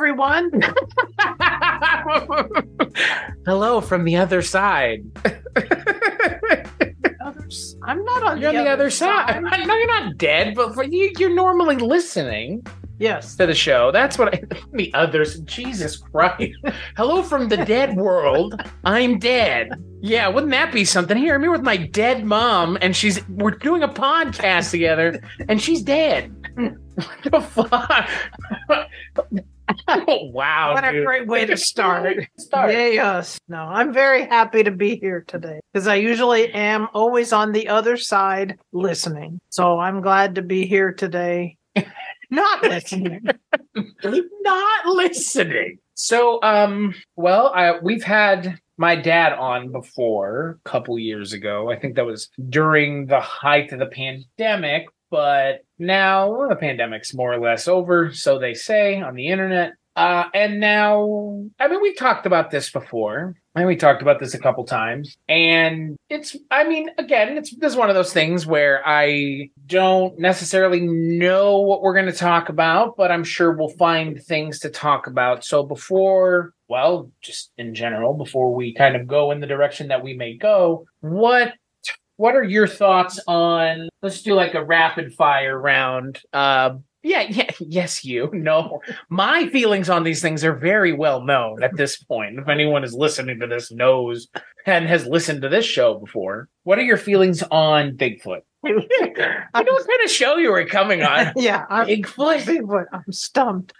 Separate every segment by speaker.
Speaker 1: Hi, everyone.
Speaker 2: Hello from the other side.
Speaker 1: Others- I'm not on
Speaker 2: You're
Speaker 1: the
Speaker 2: on the other side. No, you're not dead, but for you, you're normally listening
Speaker 1: Yes.
Speaker 2: to the show. That's what I, the others. Jesus Christ. Hello from the dead world. I'm dead. Yeah, wouldn't that be something? Here, I'm here with my dead mom, and she's we're doing a podcast together, and she's dead. What the fuck? Oh, wow,
Speaker 1: What a great way to start.
Speaker 2: Start.
Speaker 1: Yeah, yes. No, I'm very happy to be here today because I usually am always on the other side listening. So I'm glad to be here today. Not listening.
Speaker 2: not listening. So, um, well, I, we've had my dad on before a couple years ago. I think that was during the height of the pandemic, but now the pandemic's more or less over, so they say on the internet. Uh, and now, I mean, we talked about this before, and we talked about this a couple times. And it's, I mean, again, it's this is one of those things where I don't necessarily know what we're going to talk about, but I'm sure we'll find things to talk about. So before, well, just in general, before we kind of go in the direction that we may go, what what are your thoughts on let's do like a rapid fire round uh yeah, yeah, yes, you. No, my feelings on these things are very well known at this point. If anyone is listening to this, knows and has listened to this show before. What are your feelings on Bigfoot? I know what kind of show you were coming on.
Speaker 1: yeah, I'm
Speaker 2: Bigfoot.
Speaker 1: Bigfoot. I'm stumped.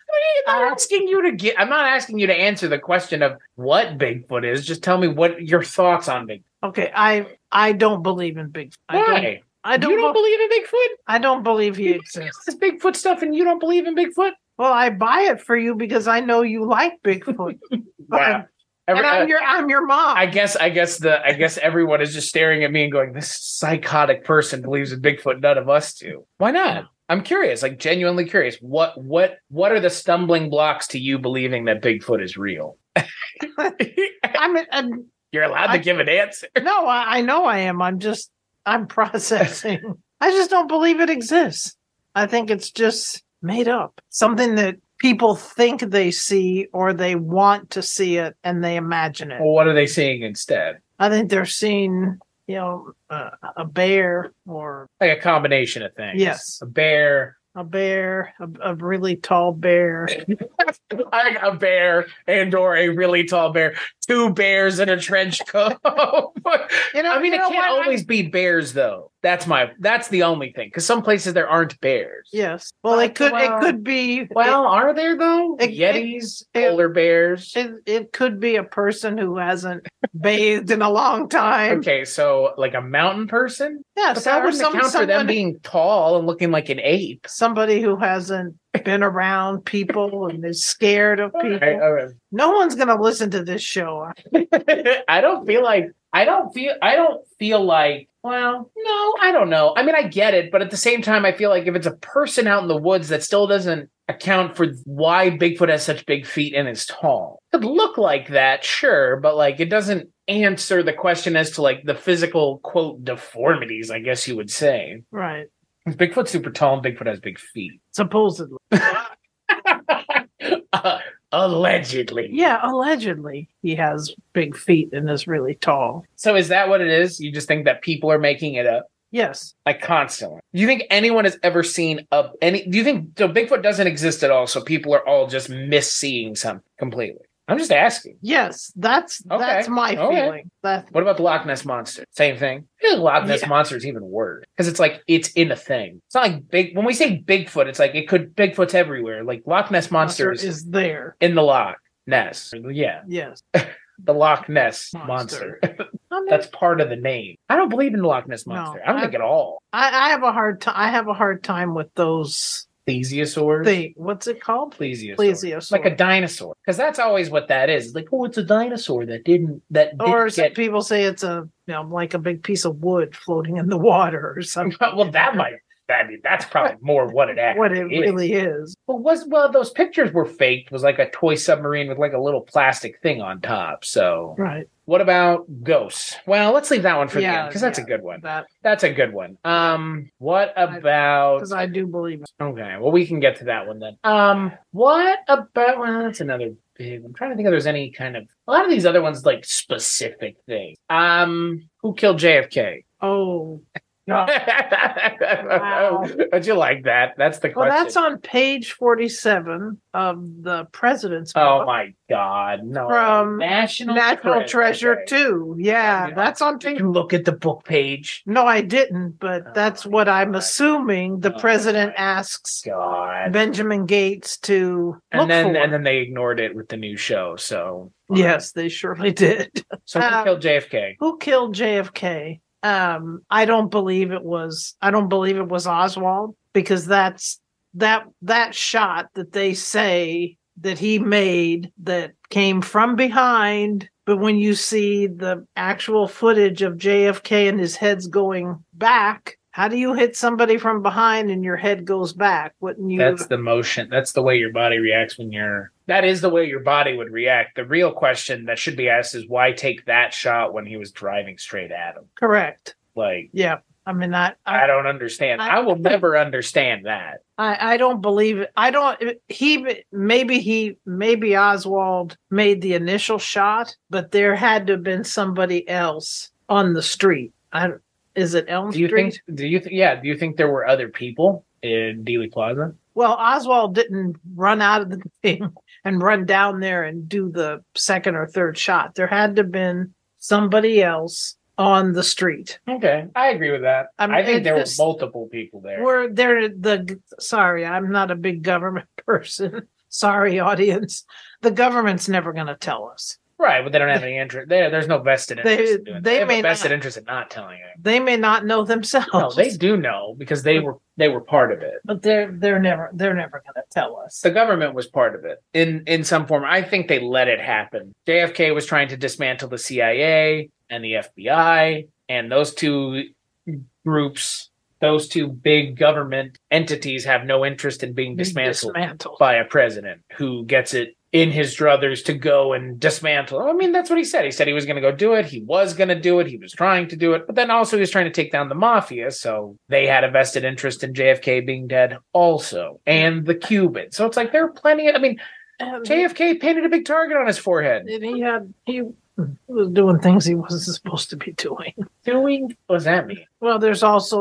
Speaker 2: I'm not asking you to get. I'm not asking you to answer the question of what Bigfoot is. Just tell me what your thoughts on Bigfoot.
Speaker 1: Okay, I I don't believe in Bigfoot. I don't.
Speaker 2: Why?
Speaker 1: I don't.
Speaker 2: you don't
Speaker 1: be-
Speaker 2: believe in Bigfoot?
Speaker 1: I don't believe he
Speaker 2: You
Speaker 1: exists.
Speaker 2: This Bigfoot stuff, and you don't believe in Bigfoot?
Speaker 1: Well, I buy it for you because I know you like Bigfoot.
Speaker 2: Wow. Every-
Speaker 1: and I'm
Speaker 2: uh,
Speaker 1: your I'm your mom.
Speaker 2: I guess I guess the I guess everyone is just staring at me and going, "This psychotic person believes in Bigfoot. None of us do. Why not?" I'm curious, like genuinely curious. What what what are the stumbling blocks to you believing that Bigfoot is real?
Speaker 1: I'm, I'm
Speaker 2: You're allowed to
Speaker 1: I-
Speaker 2: give an answer.
Speaker 1: no, I, I know I am. I'm just I'm processing. I just don't believe it exists. I think it's just made up. Something that people think they see or they want to see it and they imagine it.
Speaker 2: Well, what are they seeing instead?
Speaker 1: I think they're seeing, you know, uh, a bear or
Speaker 2: Like a combination of things.
Speaker 1: Yes.
Speaker 2: a bear,
Speaker 1: a bear, a, a really tall bear.
Speaker 2: like a bear, and or a really tall bear. Two bears in a trench coat.
Speaker 1: You know,
Speaker 2: I mean, it can't
Speaker 1: what?
Speaker 2: always be bears, though. That's my. That's the only thing. Because some places there aren't bears.
Speaker 1: Yes. Well,
Speaker 2: But,
Speaker 1: it could
Speaker 2: well-
Speaker 1: it could be
Speaker 2: Well, are there though?
Speaker 1: It-
Speaker 2: Yetis,
Speaker 1: it-
Speaker 2: polar bears.
Speaker 1: it, it could be a person who hasn't bathed in a long time.
Speaker 2: okay, so like a mountain person,
Speaker 1: Yes,
Speaker 2: but that
Speaker 1: some-
Speaker 2: account for them being tall and looking like an ape.
Speaker 1: Somebody who hasn't been around people and is scared of people.
Speaker 2: Right, all right.
Speaker 1: No one's going to listen to this show.
Speaker 2: I don't feel like I don't feel I don't feel like well, no, I don't know. I mean, I get it, but at the same time I feel like if it's a person out in the woods that still doesn't account for why Bigfoot has such big feet and is tall. Could look like that, sure, but like it doesn't answer the question as to like the physical quote deformities, I guess you would say.
Speaker 1: Right.
Speaker 2: Bigfoot's super tall and Bigfoot has big feet.
Speaker 1: Supposedly.
Speaker 2: Uh, allegedly.
Speaker 1: Yeah, allegedly he has big feet and is really tall.
Speaker 2: So is that what it is? You just think that people are making it up?
Speaker 1: Yes.
Speaker 2: like constantly. Do you think anyone has ever seen a any? Do you think so? Bigfoot doesn't exist at all, so people are all just misseeing something completely. I'm just asking.
Speaker 1: Yes, that's
Speaker 2: Okay,
Speaker 1: that's my
Speaker 2: okay.
Speaker 1: feeling. That
Speaker 2: What about the Loch Ness monster? Same thing. I feel like Loch Ness
Speaker 1: Yeah.
Speaker 2: monster is even worse because it's like it's in a thing. It's not like big. When we say Bigfoot, it's like it could Bigfoot's everywhere. Like Loch Ness monster
Speaker 1: monster
Speaker 2: is
Speaker 1: there.
Speaker 2: in the Loch Ness. Yeah,
Speaker 1: Yes.
Speaker 2: the Loch Ness
Speaker 1: Monster.
Speaker 2: monster. That's part of the name. I don't believe in the Loch Ness
Speaker 1: No,
Speaker 2: monster. I don't
Speaker 1: I-
Speaker 2: think at all.
Speaker 1: I, I have a hard time. I have a hard time with those.
Speaker 2: Plesiosaurs.
Speaker 1: Thing. What's it called?
Speaker 2: plesiosaur.
Speaker 1: Plesiosaur.
Speaker 2: like a dinosaur because that's always what that is like oh it's a dinosaur that didn't that didn't
Speaker 1: Or some
Speaker 2: get
Speaker 1: people say it's a you know like a big piece of wood floating in the water or something.
Speaker 2: well that might that that's probably more what it actually
Speaker 1: what it
Speaker 2: is.
Speaker 1: really is.
Speaker 2: Well, was well those pictures were faked. Was like a toy submarine with like a little plastic thing on top. So
Speaker 1: Right.
Speaker 2: what about ghosts? Well, let's leave that one for the end because that's
Speaker 1: yeah.
Speaker 2: a good one.
Speaker 1: That
Speaker 2: That's a good one. Um, what about?
Speaker 1: because I do believe it.
Speaker 2: Okay, well we can get to that one then. Um, what about? Well, that's another big. I'm trying to think if there's any kind of a lot of these other ones like specific things. Um, who killed JFK?
Speaker 1: Oh,
Speaker 2: Wow. Don't you like that? That's the question.
Speaker 1: well, that's on page forty-seven of the president's
Speaker 2: oh my God! No,
Speaker 1: From
Speaker 2: National
Speaker 1: Natural Treasure
Speaker 2: Okay.
Speaker 1: Two. Yeah,
Speaker 2: Yeah.
Speaker 1: that's on
Speaker 2: Did
Speaker 1: page.
Speaker 2: you look at the book page?
Speaker 1: No, I didn't, but that's what I'm assuming. The
Speaker 2: Oh,
Speaker 1: president asks
Speaker 2: God.
Speaker 1: Benjamin Gates to look
Speaker 2: And then
Speaker 1: for.
Speaker 2: and then they ignored it with the new show. So
Speaker 1: yes, they surely did.
Speaker 2: so who
Speaker 1: Um,
Speaker 2: killed JFK?
Speaker 1: Who killed JFK? Um, I don't believe it was. I don't believe it was Oswald because that's that that shot that they say that he made that came from behind. But when you see the actual footage of JFK and his head's going back, how do you hit somebody from behind and your head goes back? Wouldn't you?
Speaker 2: That's the motion. That's the way your body reacts when you're. That is the way your body would react. The real question that should be asked is why take that shot when he was driving straight at him?
Speaker 1: correct.
Speaker 2: Like
Speaker 1: Yeah. I mean, I,
Speaker 2: I
Speaker 1: I,
Speaker 2: don't understand.
Speaker 1: I-
Speaker 2: I will never understand that.
Speaker 1: I, I don't believe it. I don't. He maybe he maybe Oswald made the initial shot, but there had to have been somebody else on the street. I is it Elm
Speaker 2: Do you
Speaker 1: Street?
Speaker 2: think? Do you? Th- yeah. Do you think there were other people in Dealey Plaza?
Speaker 1: well, Oswald didn't run out of the thing and run down there and do the second or third shot. There had to have been somebody else on the street.
Speaker 2: Okay, I agree with that.
Speaker 1: I
Speaker 2: I, think there were multiple people there.
Speaker 1: Were there the sorry, I'm not a big government person. sorry, audience. The government's never going to tell us.
Speaker 2: Right, but they don't have any interest. There, there's no vested
Speaker 1: They-
Speaker 2: interest. in doing
Speaker 1: they
Speaker 2: they have
Speaker 1: may
Speaker 2: a vested
Speaker 1: not.
Speaker 2: interest in not telling you.
Speaker 1: They may not know themselves.
Speaker 2: No, they do know because they were they were part of it.
Speaker 1: but they're they're never they're never going to tell us.
Speaker 2: The government was part of it in in some form. I think they let it happen. JFK was trying to dismantle the CIA and the FBI, and those two groups, those two big government entities, have no interest in being dismantled
Speaker 1: Dismantled.
Speaker 2: by a president who gets it in his druthers to go and dismantle. I mean, that's what he said. He said he was going to go do it. He was going to do it. He was trying to do it. But then also he was trying to take down the mafia. So they had a vested interest in JFK being dead also, and the Cubans. So it's like there are plenty. Of, I mean, um,
Speaker 1: And
Speaker 2: JFK painted a big target on his forehead.
Speaker 1: and he had he was doing things he wasn't supposed to be doing.
Speaker 2: Doing what does that mean?
Speaker 1: Well, there's also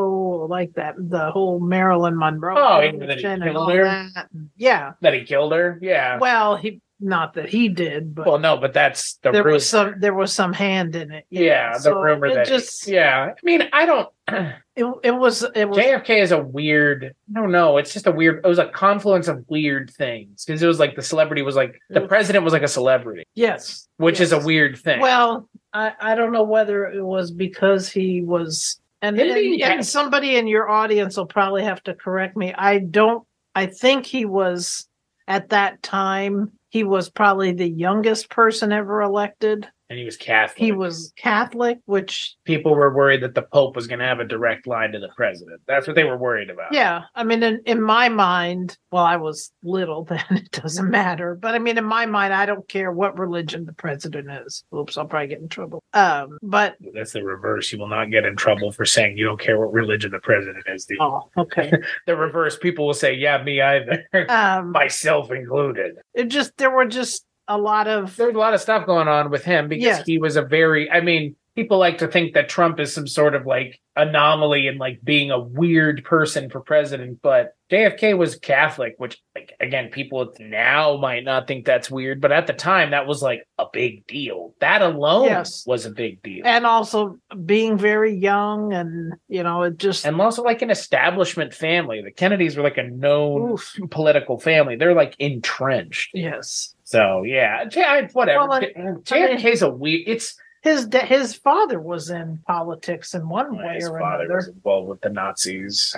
Speaker 1: like that the whole Marilyn Monroe
Speaker 2: Oh, that he killed her?
Speaker 1: that. Yeah.
Speaker 2: That he killed her? Yeah.
Speaker 1: Well, he not that he did, but
Speaker 2: Well, no, but that's the
Speaker 1: there
Speaker 2: rumor.
Speaker 1: was some there was some hand in it.
Speaker 2: yeah, the
Speaker 1: So
Speaker 2: rumor that
Speaker 1: just
Speaker 2: yeah. I mean, I don't.
Speaker 1: it, it was it was
Speaker 2: JFK is a weird. I don't know. It's just a weird. It was a confluence of weird things because it was like the celebrity was like the president was like a celebrity,
Speaker 1: yes,
Speaker 2: which is a weird thing.
Speaker 1: Well, I, I don't know whether it was because he was, and, and, and somebody in your audience will probably have to correct me. I don't. I think he was at that time. He was probably the youngest person ever elected.
Speaker 2: And he was Catholic.
Speaker 1: He was Catholic, which
Speaker 2: People were worried that the Pope was going to have a direct line to the president. That's what they were worried about.
Speaker 1: yeah. I mean, in, in my mind, well, I was little then. It doesn't matter, but I mean, in my mind, I don't care what religion the president is. Oops, I'll probably get in trouble. Um, but
Speaker 2: That's the reverse. You will not get in trouble for saying you don't care what religion the president is. Dude.
Speaker 1: oh, okay.
Speaker 2: The reverse. People will say, "Yeah, me either,"
Speaker 1: Um,
Speaker 2: myself included.
Speaker 1: it just there were just a lot of
Speaker 2: there's a lot of stuff going on with him because
Speaker 1: Yes.
Speaker 2: he was a very i mean people like to think that trump is some sort of like anomaly and like being a weird person for president but jfk was catholic which like again people now might not think that's weird but at the time that was like a big deal. That alone
Speaker 1: Yes.
Speaker 2: was a big deal.
Speaker 1: And also being very young and you know it just
Speaker 2: and also like an establishment family. The kennedys were like a known
Speaker 1: oof,
Speaker 2: political family. They're like entrenched.
Speaker 1: Yes
Speaker 2: so yeah J- whatever
Speaker 1: Well,
Speaker 2: J- jfk's a weird it's
Speaker 1: his his father was in politics in one way
Speaker 2: his
Speaker 1: or
Speaker 2: father
Speaker 1: another
Speaker 2: was involved with the Nazis.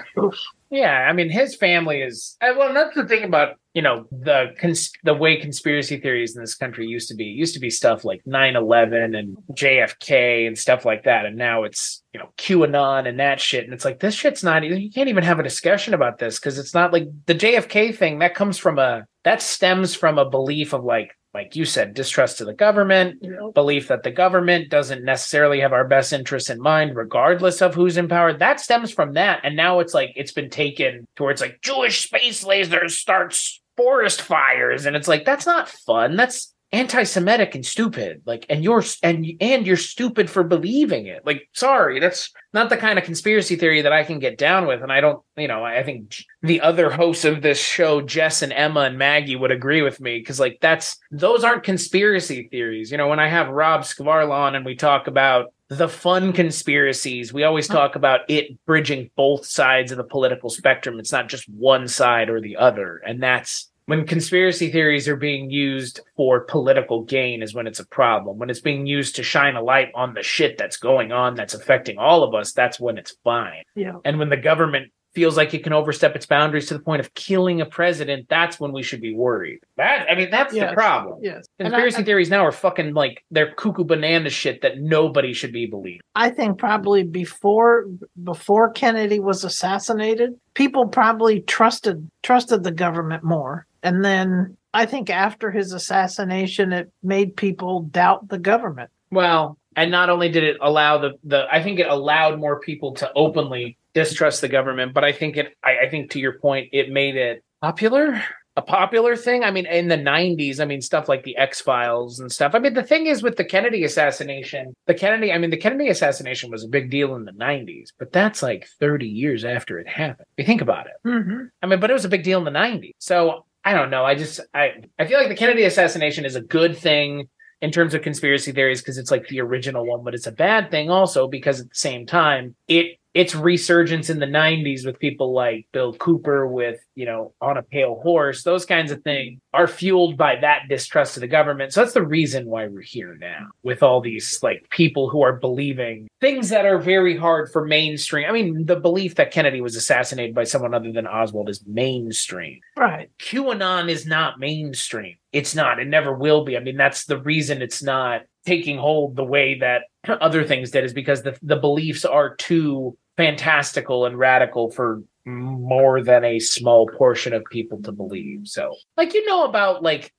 Speaker 2: Yeah, I mean, his family is. uh, Well, that's the thing about you know the cons- the way conspiracy theories in this country used to be it used to be stuff like 9-11 and jfk and stuff like that and now it's you know qanon and that shit and it's like this shit's not you can't even have a discussion about this because it's not like the jfk thing that comes from a that stems from a belief of like like you said distrust to the government belief that the government doesn't necessarily have our best interests in mind, regardless of who's in power. That stems from that. And now it's like it's been taken towards like Jewish space lasers starts forest fires. And it's like, that's not fun. That's anti-Semitic and stupid. Like, and you're and and you're stupid for believing it. Like, sorry, that's not the kind of conspiracy theory that I can get down with. And I don't, you know, I think the other hosts of this show, Jess and Emma and Maggie, would agree with me because, like, that's those aren't conspiracy theories. You know, when I have Rob Skvarla on and we talk about the fun conspiracies, we always uh-huh. talk about it bridging both sides of the political spectrum. It's not just one side or the other. And that's when conspiracy theories are being used for political gain is when it's a problem. When it's being used to shine a light on the shit that's going on that's affecting all of us, that's when it's fine.
Speaker 1: Yeah.
Speaker 2: And when the government feels like it can overstep its boundaries to the point of killing a president, that's when we should be worried. That I mean, that's
Speaker 1: Yes.
Speaker 2: the problem.
Speaker 1: Yes. And I,
Speaker 2: Conspiracy theories now are fucking like they're cuckoo banana shit that nobody should be believing.
Speaker 1: I think probably before before Kennedy was assassinated, people probably trusted trusted the government more. And then I think after his assassination it made people doubt the government.
Speaker 2: Well, and not only did it allow the the I think it allowed more people to openly distrust the government, but I think it I, I think to your point, it made it popular. A popular thing. I mean, in the 90s, I mean, stuff like the X Files and stuff. I mean, the thing is with the Kennedy assassination, the Kennedy, I mean, the Kennedy assassination was a big deal in the 90s, but that's like 30 years after it happened. If you think about it.
Speaker 1: Mm-hmm.
Speaker 2: I mean, but it was a big deal in the 90s. So I don't know. I just I I feel like the Kennedy assassination is a good thing in terms of conspiracy theories because it's like the original one, but it's a bad thing also because at the same time it its resurgence in the 90s with people like Bill Cooper with, you know, on a pale horse, those kinds of things are fueled by that distrust of the government. So that's the reason why we're here now with all these like people who are believing things that are very hard for mainstream. I mean, the belief that Kennedy was assassinated by someone other than Oswald is mainstream.
Speaker 1: Right.
Speaker 2: QAnon is not mainstream. It's not. It never will be. I mean, that's the reason it's not taking hold the way that other things did is because the the beliefs are too fantastical and radical for more than a small portion of people to believe. So, like you know about like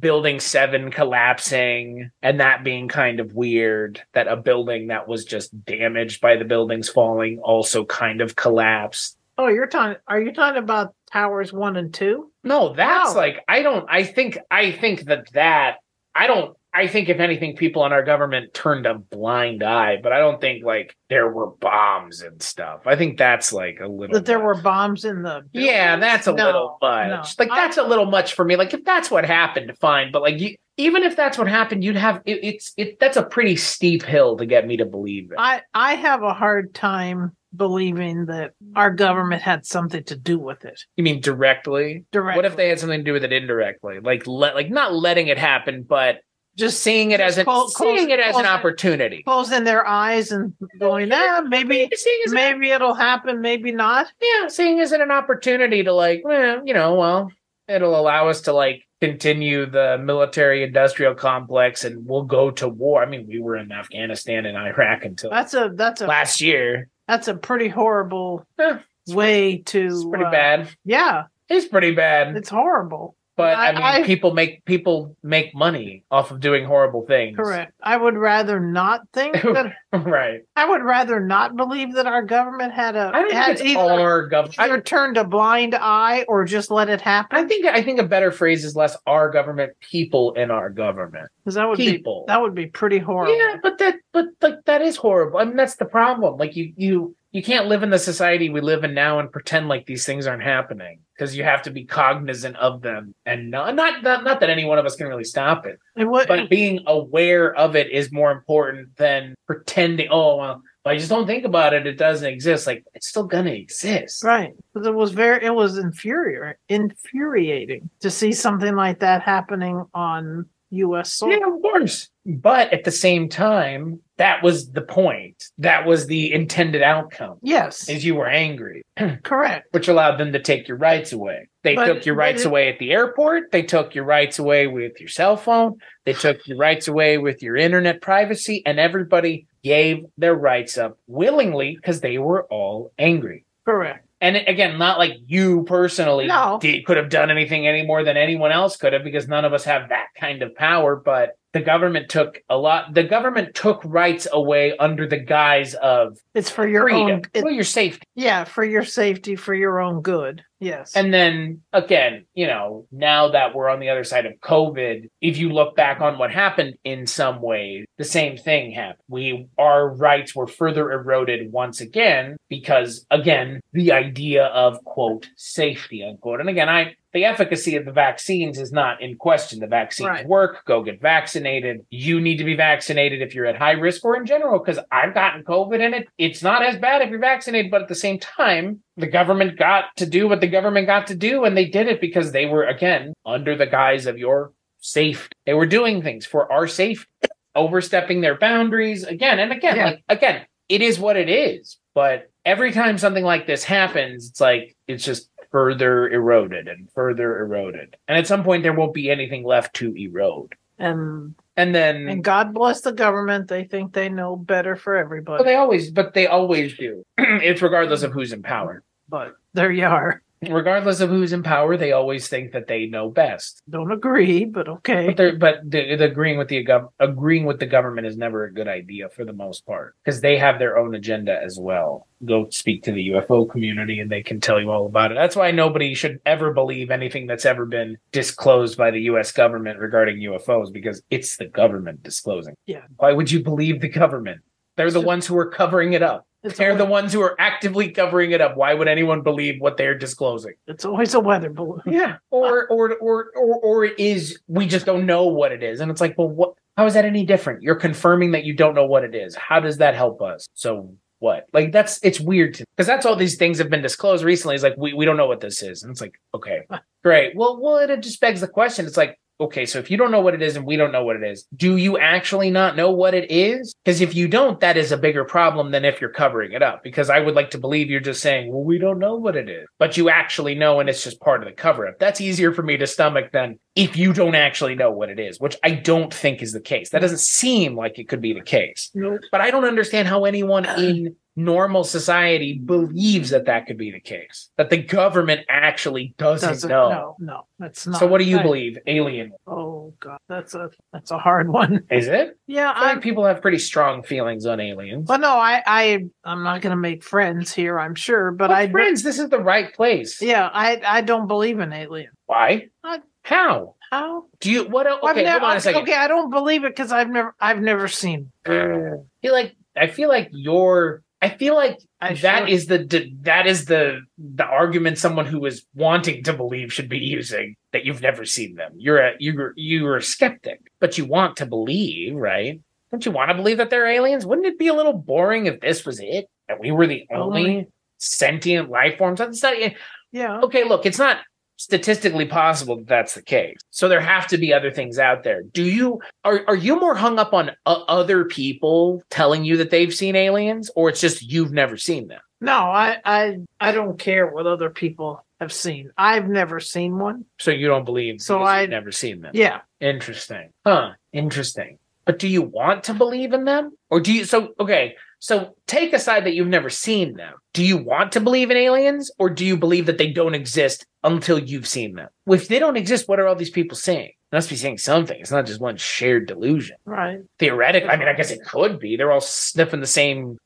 Speaker 2: building 7 collapsing and that being kind of weird that a building that was just damaged by the buildings falling also kind of collapsed.
Speaker 1: Oh, you're talking are you talking about towers 1 and 2?
Speaker 2: No, that's
Speaker 1: No.
Speaker 2: like I don't. I think I think that that I don't. I think if anything, people in our government turned a blind eye, but I don't think like there were bombs and stuff. I think that's like a little.
Speaker 1: That there
Speaker 2: much.
Speaker 1: were bombs in the
Speaker 2: Yeah, that's a
Speaker 1: No,
Speaker 2: little much.
Speaker 1: no.
Speaker 2: Like that's a little much for me. Like if that's what happened, fine. But like you, even if that's what happened, you'd have it, it's it. That's a pretty steep hill to get me to believe it.
Speaker 1: I I have a hard time believing that our government had something to do with it.
Speaker 2: you mean directly?
Speaker 1: Directly.
Speaker 2: What if they had something to do with it indirectly? Like let like not letting it happen, but just seeing it as an
Speaker 1: close-
Speaker 2: seeing it as an opportunity.
Speaker 1: closing their eyes and going, ah, maybe
Speaker 2: seeing as an
Speaker 1: maybe it'll happen, maybe not.
Speaker 2: yeah, seeing as an opportunity to like, eh, you know, well, it'll allow us to like continue the military industrial complex and we'll go to war. I mean, we were in Afghanistan and Iraq until
Speaker 1: That's a that's a
Speaker 2: last year.
Speaker 1: that's a pretty horrible
Speaker 2: Eh,
Speaker 1: way to
Speaker 2: It's pretty
Speaker 1: uh,
Speaker 2: bad.
Speaker 1: Yeah,
Speaker 2: It's pretty bad.
Speaker 1: it's horrible.
Speaker 2: But I,
Speaker 1: I-
Speaker 2: mean,
Speaker 1: I-
Speaker 2: people make people make money off of doing horrible things.
Speaker 1: Correct. I would rather not think that
Speaker 2: right.
Speaker 1: I would rather not believe that our government had a
Speaker 2: I don't
Speaker 1: had
Speaker 2: think it's
Speaker 1: either,
Speaker 2: our government.
Speaker 1: either turned a blind eye or just let it happen.
Speaker 2: I think I think a better phrase is less our government, people in our government.
Speaker 1: Because that would
Speaker 2: People.
Speaker 1: be that would be pretty horrible.
Speaker 2: Yeah, but that but like that is horrible. I mean that's the problem. Like you you you can't live in the society we live in now and pretend like these things aren't happening because you have to be cognizant of them and not not not, not that any one of us can really stop it.
Speaker 1: Would,
Speaker 2: But being aware of it is more important than pretending, oh well, if I just don't think about it, it doesn't exist. Like it's still gonna exist.
Speaker 1: right. 'Cause it was very it was infuriating infuriating to see something like that happening on US soil.
Speaker 2: Yeah, of course. But at the same time, that was the point. That was the intended outcome.
Speaker 1: Yes.
Speaker 2: Is you were angry,
Speaker 1: correct.
Speaker 2: which allowed them to take your rights away. They
Speaker 1: But-
Speaker 2: took your rights
Speaker 1: it-
Speaker 2: away at the airport. They took your rights away with your cell phone. They took your rights away with your internet privacy, and everybody gave their rights up willingly because they were all angry.
Speaker 1: Correct.
Speaker 2: And again, not like you personally
Speaker 1: No.
Speaker 2: did, could have done anything any more than anyone else could have, because none of us have that kind of power. But the government took a lot. The government took rights away under the guise of
Speaker 1: It's for your
Speaker 2: freedom,
Speaker 1: own. It,
Speaker 2: well, your safety.
Speaker 1: yeah, for your safety, for your own good. Yes.
Speaker 2: And then again, you know, now that we're on the other side of COVID, if you look back on what happened in some ways, the same thing happened. We our rights were further eroded once again because again, the idea of quote safety unquote. And again, I the efficacy of the vaccines is not in question. The vaccines
Speaker 1: Right.
Speaker 2: work. Go get vaccinated. You need to be vaccinated if you're at high risk or in general, because I've gotten COVID and it, it's not as bad if you're vaccinated. But at the same time, the government got to do what the government got to do. And they did it because they were, again, under the guise of your safety. They were doing things for our safety, overstepping their boundaries again and again.
Speaker 1: Yeah.
Speaker 2: Like, again, it is what it is. But every time something like this happens, it's like, it's just further eroded and further eroded. And at some point, there won't be anything left to erode.
Speaker 1: and
Speaker 2: And then,
Speaker 1: and God bless the government. They think they know better for everybody.
Speaker 2: but they always, but they always do. it's regardless of who's in power.
Speaker 1: but there you are.
Speaker 2: Regardless of who's in power, they always think that they know best.
Speaker 1: Don't agree, but okay.
Speaker 2: But they're, but the, the agreeing with the agreeing with the government is never a good idea for the most part because they have their own agenda as well. Go speak to the UFO community and they can tell you all about it. That's why nobody should ever believe anything that's ever been disclosed by the U.S. government regarding UFOs because it's the government disclosing.
Speaker 1: Yeah.
Speaker 2: Why would you believe the government? They're the ones who are covering it up.
Speaker 1: It's
Speaker 2: They're the ones who are actively covering it up. Why would anyone believe what they're disclosing?
Speaker 1: it's always a weather balloon.
Speaker 2: Yeah. Or or or or or it is we just don't know what it is. And it's like, well, what how is that any different? You're confirming that you don't know what it is. How does that help us? So what? Like that's it's weird to because that's all these things have been disclosed recently. Is like we, we don't know what this is. And it's like, okay, great. Well well it just begs the question. It's like, okay, so if you don't know what it is and we don't know what it is, do you actually not know what it is? Because if you don't, that is a bigger problem than if you're covering it up. Because I would like to believe you're just saying, well, we don't know what it is, but you actually know and it's just part of the cover up. That's easier for me to stomach than if you don't actually know what it is, which I don't think is the case. That doesn't seem like it could be the case.
Speaker 1: Nope.
Speaker 2: But I don't understand how anyone in normal society believes that that could be the case, that the government actually doesn't,
Speaker 1: Doesn't
Speaker 2: know.
Speaker 1: no, no, that's not.
Speaker 2: So what do you
Speaker 1: I-
Speaker 2: believe? Alien.
Speaker 1: Oh God, that's a that's a hard one.
Speaker 2: Is it?
Speaker 1: Yeah,
Speaker 2: I like people have pretty strong feelings on aliens.
Speaker 1: But no, I I I'm not going to make friends here. I'm sure, but
Speaker 2: But
Speaker 1: I
Speaker 2: friends, this is the right place.
Speaker 1: yeah, I I don't believe in aliens.
Speaker 2: Why?
Speaker 1: I-
Speaker 2: How?
Speaker 1: How?
Speaker 2: Do you what
Speaker 1: I've
Speaker 2: okay,
Speaker 1: never-
Speaker 2: hold on a second.
Speaker 1: Okay, I don't believe it because I've never I've never seen.
Speaker 2: I feel like I feel like you're I feel like
Speaker 1: I
Speaker 2: that
Speaker 1: sure-
Speaker 2: is the that is the the argument someone who is wanting to believe should be using that you've never seen them. You're a you're you're a skeptic, but you want to believe, right? Don't you want to believe that they're aliens? Wouldn't it be a little boring if this was it? That we were the only
Speaker 1: Only-
Speaker 2: sentient life forms? on the study?
Speaker 1: Yeah.
Speaker 2: okay, look, it's not statistically possible that that's the case. So there have to be other things out there. Do you are are you more hung up on uh, other people telling you that they've seen aliens or it's just you've never seen them?
Speaker 1: No, I I I don't care what other people have seen. I've never seen one.
Speaker 2: So you don't believe
Speaker 1: So I-
Speaker 2: you've never seen them.
Speaker 1: Yeah.
Speaker 2: Interesting. Huh. Interesting. But do you want to believe in them? Or do you so okay, so take aside that you've never seen them. Do you want to believe in aliens or do you believe that they don't exist until you've seen them? If they don't exist, what are all these people saying? They must be saying something. It's not just one shared delusion.
Speaker 1: Right.
Speaker 2: Theoretically, I mean, I guess it could be. They're all sniffing the same,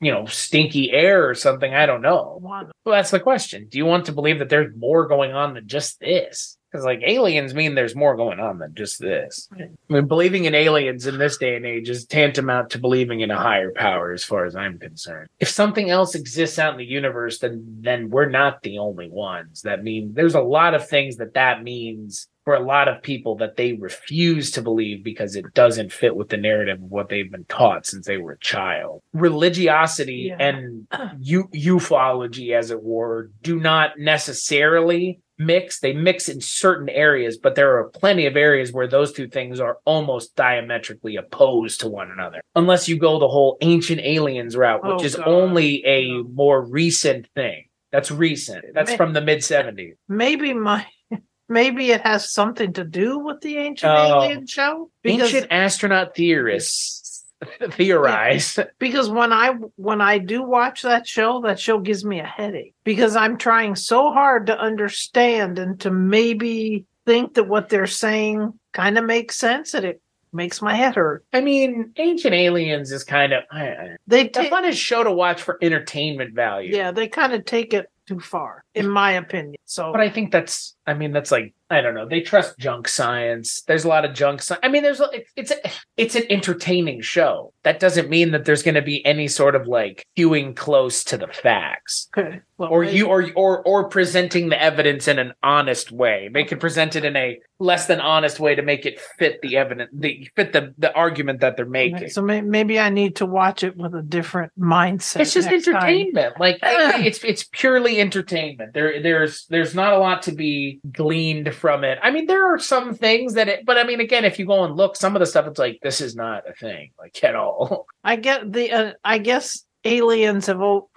Speaker 2: you know, stinky air or something. I don't know. Well, that's the question. Do you want to believe that there's more going on than just this? Because like aliens mean there's more going on than just this. I mean, believing in aliens in this day and age is tantamount to believing in a higher power, as far as I'm concerned. If something else exists out in the universe, then then we're not the only ones. That mean there's a lot of things that that means for a lot of people that they refuse to believe because it doesn't fit with the narrative of what they've been taught since they were a child. Religiosity
Speaker 1: Yeah.
Speaker 2: and u- ufology, as it were, do not necessarily mix. They mix in certain areas, but there are plenty of areas where those two things are almost diametrically opposed to one another. Unless you go the whole ancient aliens route, which
Speaker 1: Oh,
Speaker 2: is
Speaker 1: God.
Speaker 2: only a more recent thing.
Speaker 1: That's recent.
Speaker 2: That's from the mid 70s.
Speaker 1: maybe my maybe it has something to do with the ancient
Speaker 2: Oh.
Speaker 1: alien show because
Speaker 2: Ancient astronaut theorists theorize.
Speaker 1: because when I when I do watch that show, that show gives me a headache because I'm trying so hard to understand and to maybe think that what they're saying kind of makes sense and it makes my head hurt.
Speaker 2: I mean, Ancient Aliens is kind of I, I,
Speaker 1: They
Speaker 2: the
Speaker 1: take
Speaker 2: funnest show to watch for entertainment value.
Speaker 1: yeah, they kind of take it too far, in my opinion. So
Speaker 2: But I think that's, I mean, that's like, I don't know. They trust junk science. There's a lot of junk science. I mean, there's, it's, it's, a, it's an entertaining show. That doesn't mean that there's going to be any sort of like hewing close to the facts.
Speaker 1: okay, well,
Speaker 2: Or you, or, or, or presenting the evidence in an honest way. They could present it in a less than honest way to make it fit the evidence, the fit the the argument that they're making.
Speaker 1: So maybe I need to watch it with a different mindset.
Speaker 2: it's just
Speaker 1: next time.
Speaker 2: entertainment like it's it's purely entertainment there there's there's not a lot to be gleaned from it i mean there are some things that it but i mean again if you go and look some of the stuff it's like this is not a thing like at all
Speaker 1: I get the. Uh, I guess aliens have o-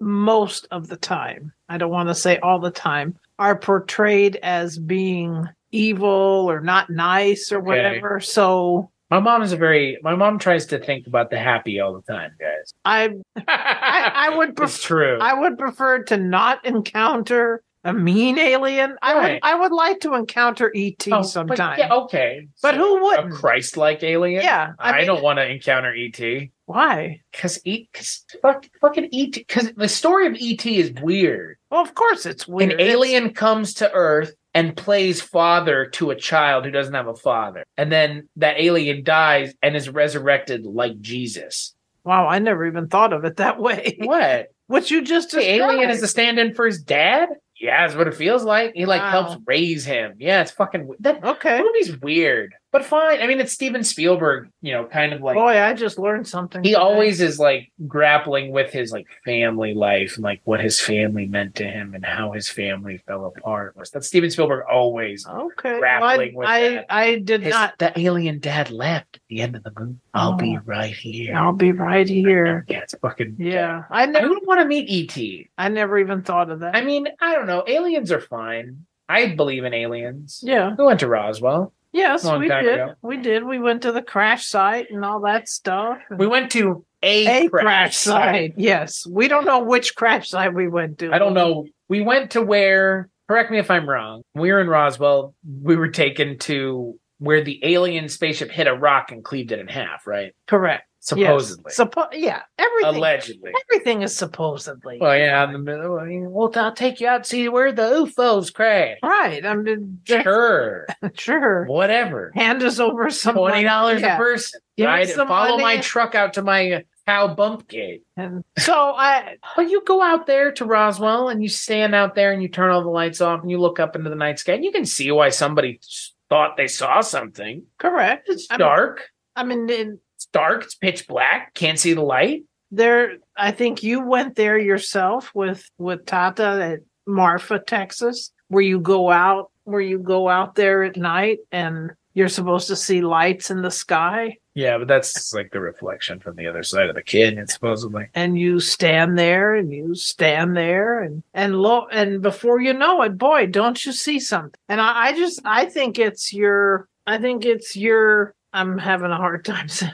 Speaker 1: most of the time. I don't want to say all the time are portrayed as being evil or not nice or
Speaker 2: Okay.
Speaker 1: whatever. So
Speaker 2: my mom is a very my mom tries to think about the happy all the time guys
Speaker 1: I I, I would
Speaker 2: it's
Speaker 1: prefer
Speaker 2: true
Speaker 1: I would prefer to not encounter a mean alien. I would I would like to encounter ET
Speaker 2: Oh, but
Speaker 1: sometime.
Speaker 2: yeah, okay
Speaker 1: But who
Speaker 2: would
Speaker 1: a
Speaker 2: christ-like alien
Speaker 1: Yeah, I
Speaker 2: i,
Speaker 1: mean-
Speaker 2: don't want to encounter et
Speaker 1: Why?
Speaker 2: because e, cause fuck, fucking et because the story of et is weird
Speaker 1: Well, of course it's weird.
Speaker 2: An alien comes to Earth and plays father to a child who doesn't have a father. And then that alien dies and is resurrected like Jesus.
Speaker 1: wow, I never even thought of it that way.
Speaker 2: What?
Speaker 1: What you just
Speaker 2: The alien is a stand in for his dad? Yeah, that's what it feels like. He like
Speaker 1: Wow.
Speaker 2: helps raise him. Yeah, it's fucking that
Speaker 1: Okay.
Speaker 2: movie's weird. But fine. I mean it's Steven Spielberg, you know, kind of like
Speaker 1: Boy, I just learned something.
Speaker 2: he
Speaker 1: today.
Speaker 2: always is like grappling with his like family life and like what his family meant to him and how his family fell apart. That's Steven Spielberg always
Speaker 1: okay.
Speaker 2: grappling
Speaker 1: well,
Speaker 2: with
Speaker 1: I,
Speaker 2: that.
Speaker 1: I, I did
Speaker 2: His-
Speaker 1: not.
Speaker 2: the alien dad left at the end of the movie. I'll be
Speaker 1: Oh.
Speaker 2: right here.
Speaker 1: I'll be right here.
Speaker 2: Yeah, it's fucking
Speaker 1: Yeah, I
Speaker 2: I
Speaker 1: never,
Speaker 2: would want to meet ET.
Speaker 1: I never even thought of that.
Speaker 2: I mean, I don't know. Aliens are fine. I believe in aliens.
Speaker 1: yeah,
Speaker 2: We went to Roswell.
Speaker 1: Yes, we did.
Speaker 2: ago.
Speaker 1: We did. We went to the crash site and all that stuff.
Speaker 2: We went to a,
Speaker 1: a crash site. Yes, we don't know which crash site we went to.
Speaker 2: I don't know. We went to where, correct me if I'm wrong. We were in Roswell. We were taken to where the alien spaceship hit a rock and cleaved it in half, right?
Speaker 1: Correct.
Speaker 2: Supposedly.
Speaker 1: Yes. Suppo- yeah. Everything.
Speaker 2: Allegedly.
Speaker 1: Everything is supposedly.
Speaker 2: Well, yeah, in the middle. I mean, Well, I'll take you out and see where the UFOs crash.
Speaker 1: right. I mean,
Speaker 2: Sure.
Speaker 1: sure.
Speaker 2: Whatever.
Speaker 1: Hand us over some
Speaker 2: Twenty dollars
Speaker 1: Yeah.
Speaker 2: a person.
Speaker 1: Give
Speaker 2: Right? Follow my truck out to my uh, cow bump gate.
Speaker 1: And so I,
Speaker 2: But you go out there to Roswell and you stand out there and you turn all the lights off and you look up into the night sky and you can see why somebody thought they saw something.
Speaker 1: correct.
Speaker 2: It's
Speaker 1: I mean-
Speaker 2: dark.
Speaker 1: I mean, in,
Speaker 2: It's dark. It's pitch black. Can't see the light.
Speaker 1: there. I think you went there yourself with with Tata at Marfa, Texas, where you go out, where you go out there at night, and you're supposed to see lights in the sky,
Speaker 2: Yeah, but that's like the reflection from the other side of the canyon, supposedly.
Speaker 1: and you stand there, and you stand there, and and lo, and before you know it, boy, don't you see something? And I, I just, I think it's your, I think it's your. I'm having a hard time saying.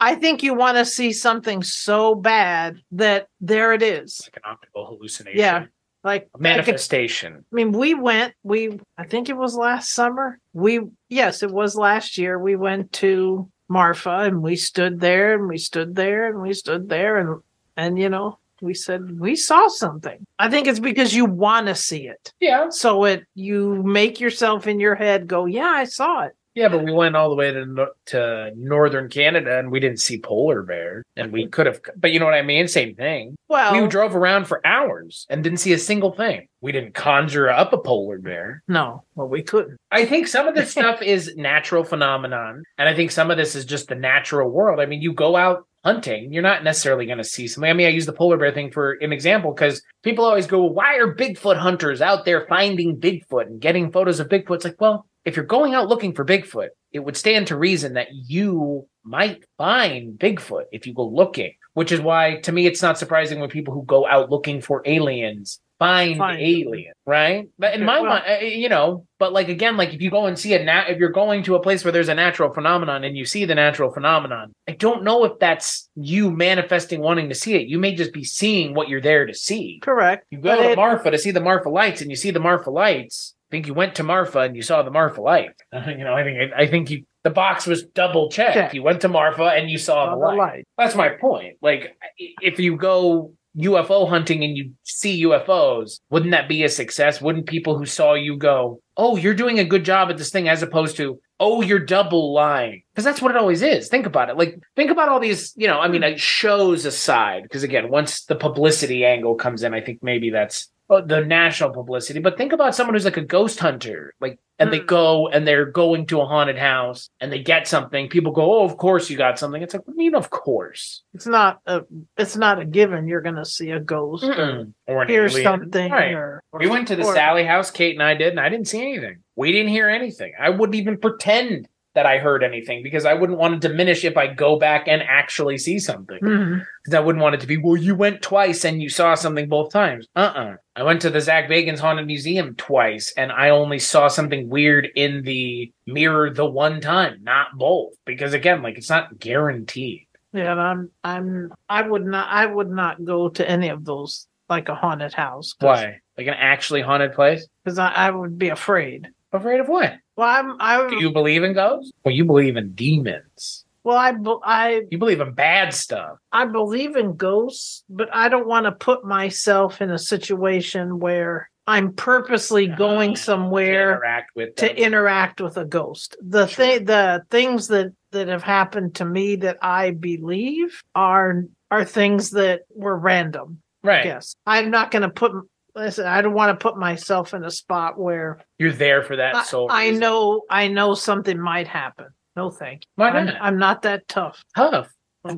Speaker 1: I think you want to see something so bad that there it is.
Speaker 2: Like an optical hallucination.
Speaker 1: Yeah. Like
Speaker 2: A
Speaker 1: I could-
Speaker 2: manifestation.
Speaker 1: I mean, we went, we, I think it was last summer. We, yes, it was last year. We went to Marfa and we stood there and we stood there and we stood there and, and, you know, we said, we saw something. I think it's because you want to see it.
Speaker 2: Yeah.
Speaker 1: So it, you make yourself in your head go, yeah, I saw it.
Speaker 2: Yeah, but we went all the way to to northern Canada and we didn't see polar bear, and we could have. But you know what I mean? Same thing.
Speaker 1: Well,
Speaker 2: we drove around for hours and didn't see a single thing. We didn't conjure up a polar bear.
Speaker 1: no, well, we couldn't.
Speaker 2: I think some of this stuff is natural phenomenon, and I think some of this is just the natural world. I mean, you go out hunting, you're not necessarily going to see something. I mean, I use the polar bear thing for an example because people always go, "Why are Bigfoot hunters out there finding Bigfoot and getting photos of Bigfoot?" It's like, well, if you're going out looking for Bigfoot, it would stand to reason that you might find Bigfoot if you go looking. which is why to me it's not surprising when people who go out looking for aliens find,
Speaker 1: Find
Speaker 2: alien, right? But in my
Speaker 1: well-
Speaker 2: mind, uh, you know, but like again, like if you go and see a nat, if you're going to a place where there's a natural phenomenon and you see the natural phenomenon, I don't know if that's you manifesting wanting to see it. You may just be seeing what you're there to see.
Speaker 1: Correct.
Speaker 2: You go
Speaker 1: But
Speaker 2: to
Speaker 1: it-
Speaker 2: Marfa to see the Marfa lights, and you see the Marfa lights. I think you went to Marfa and you saw the Marfa light. you know, I think I think you the box was double checked.
Speaker 1: Check.
Speaker 2: You went to Marfa and you saw the light.
Speaker 1: the light.
Speaker 2: That's my point. Like, if you go UFO hunting and you see UFOs, wouldn't that be a success? Wouldn't people who saw you go, "Oh, you're doing a good job at this thing," as opposed to, "Oh, you're double lying"? Because that's what it always is. Think about it. Like, think about all these. You know, I mean, uh, shows aside, because again, once the publicity angle comes in, I think maybe that's the national publicity. But think about someone who's like a ghost hunter, like, and they
Speaker 1: Hmm.
Speaker 2: go and they're going to a haunted house and they get something. People go, "Oh, of course you got something." It's like, what do you mean, of course?
Speaker 1: It's not a. It's not a given. You're going to see a ghost or
Speaker 2: Mm-mm. Or
Speaker 1: hear
Speaker 2: alien.
Speaker 1: something.
Speaker 2: Right.
Speaker 1: Or,
Speaker 2: We went to the
Speaker 1: or-
Speaker 2: Sallie house, Kate and I did, and I didn't see anything. We didn't hear anything. I wouldn't even pretend that I heard anything because I wouldn't want to diminish if I go back and actually see something. Because I wouldn't want it to be, well, you went twice and you saw something both times. Uh uh I went to the Zak Bagans Haunted Museum twice and I only saw something weird in the mirror the one time, not both. Because again, like it's not guaranteed.
Speaker 1: Yeah, and I'm. I'm. I would not. I would not go to any of those like a haunted house.
Speaker 2: Why? Like an actually haunted place?
Speaker 1: Because I, I would be afraid.
Speaker 2: Afraid of what?
Speaker 1: Well, I'm. I.
Speaker 2: Do you believe in ghosts? Well, you believe in demons.
Speaker 1: Well, I. I.
Speaker 2: You believe in bad stuff.
Speaker 1: I believe in ghosts, but I don't want to put myself in a situation where I'm purposely ah, going
Speaker 2: To
Speaker 1: somewhere
Speaker 2: interact with
Speaker 1: to interact with a ghost. The
Speaker 2: Sure.
Speaker 1: thing, the things that that have happened to me that I believe are are things that were random.
Speaker 2: right.
Speaker 1: Yes, I'm not going to put. Listen, I don't want to put myself in a spot where
Speaker 2: You're there for that
Speaker 1: I,
Speaker 2: soul.
Speaker 1: I
Speaker 2: reason.
Speaker 1: know I know something might happen. No, thank you.
Speaker 2: Why
Speaker 1: I'm,
Speaker 2: not?
Speaker 1: I'm not that tough.
Speaker 2: tough.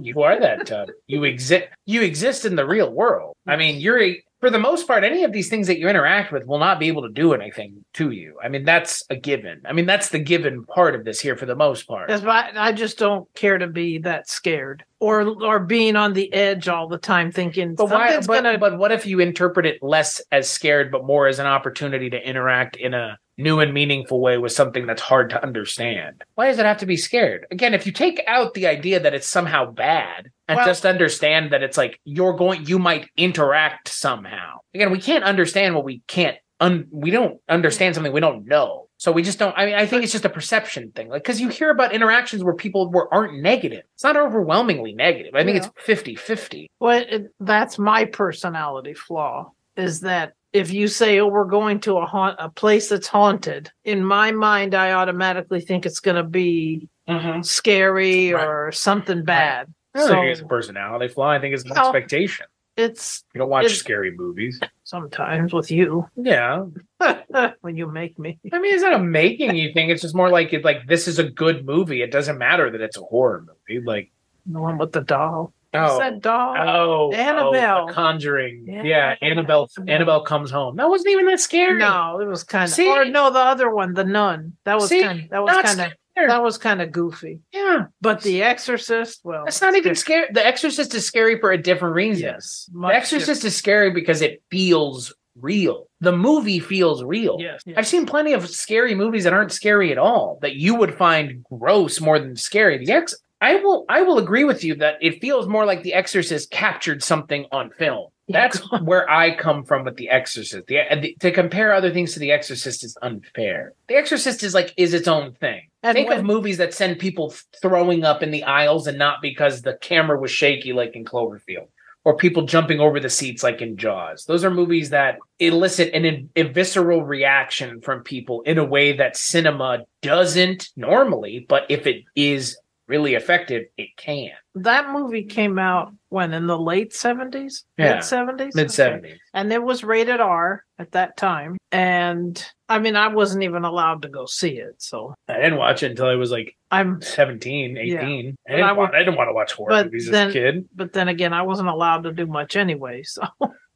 Speaker 2: You are that tough. You exist. You exist in the real world. I mean, you're a, for the most part, any of these things that you interact with will not be able to do anything to you. I mean, that's a given. I mean, that's the given part of this here for the most part.
Speaker 1: But I just don't care to be that scared or or being on the edge all the time, thinking
Speaker 2: But why?
Speaker 1: something's
Speaker 2: But,
Speaker 1: gonna.
Speaker 2: but what if you interpret it less as scared, but more as an opportunity to interact in a new and meaningful way with something that's hard to understand? Why does it have to be scared? Again, if you take out the idea that it's somehow bad and
Speaker 1: Well-
Speaker 2: just understand that it's like you're going, you might interact somehow. Again, we can't understand what we can't. Un, we don't understand something we don't know. So we just don't. I mean, I think it's just a perception thing. Like, because you hear about interactions where people were aren't negative. It's not overwhelmingly negative. I think
Speaker 1: Yeah.
Speaker 2: it's 50 50.
Speaker 1: Well, it, that's my personality flaw is that if you say, "Oh, we're going to a haunt a place that's haunted," in my mind, I automatically think it's going to be mm-hmm. scary
Speaker 2: Right.
Speaker 1: or something bad.
Speaker 2: I don't
Speaker 1: So
Speaker 2: think it's a personality flaw. I think it's an expectation.
Speaker 1: it's
Speaker 2: You don't watch scary movies.
Speaker 1: sometimes with you
Speaker 2: Yeah,
Speaker 1: when you make me.
Speaker 2: I mean, it's not a making you think. It's just more like it. Like this is a good movie. It doesn't matter that it's a horror movie. Like
Speaker 1: The one with the doll.
Speaker 2: oh,
Speaker 1: that doll?
Speaker 2: oh, oh
Speaker 1: Annabelle.
Speaker 2: oh, Conjuring.
Speaker 1: Yeah.
Speaker 2: Yeah, Annabelle. Annabelle comes home. That wasn't even that scary.
Speaker 1: No, it was kind of. Or no, the other one, the nun. That was kind. That was kind of. That was kind of goofy.
Speaker 2: Yeah,
Speaker 1: But The Exorcist, well,
Speaker 2: that's not even
Speaker 1: it's
Speaker 2: scary. The Exorcist is scary for a different reason.
Speaker 1: Yes,
Speaker 2: The Exorcist is scary because it feels real. The movie feels real.
Speaker 1: different. Yes,
Speaker 2: I've seen plenty of scary movies that aren't scary at all that you would find gross more than scary. The ex I will I will agree with you that it feels more like The Exorcist captured something on film. That's where I come from with The Exorcist. The, the- to compare other things to The Exorcist is unfair. The Exorcist is like is its own thing.
Speaker 1: And
Speaker 2: Think of movies that send people throwing up in the aisles and not because the camera was shaky like in Cloverfield or people jumping over the seats like in Jaws. Those are movies that elicit an a visceral reaction from people in a way that cinema doesn't normally, but if it is really effective, it can.
Speaker 1: that movie came out when in the late seventies,
Speaker 2: Yeah.
Speaker 1: mid seventies,
Speaker 2: Mid 70s.
Speaker 1: and it was rated R at that time. And I mean, I wasn't even allowed to go see it, so
Speaker 2: I didn't watch it until I was like
Speaker 1: I'm.
Speaker 2: 17, 18. I, didn't
Speaker 1: I
Speaker 2: want, I didn't want to watch horror movies
Speaker 1: then-
Speaker 2: as a kid.
Speaker 1: But then again, I wasn't allowed to do much anyway, so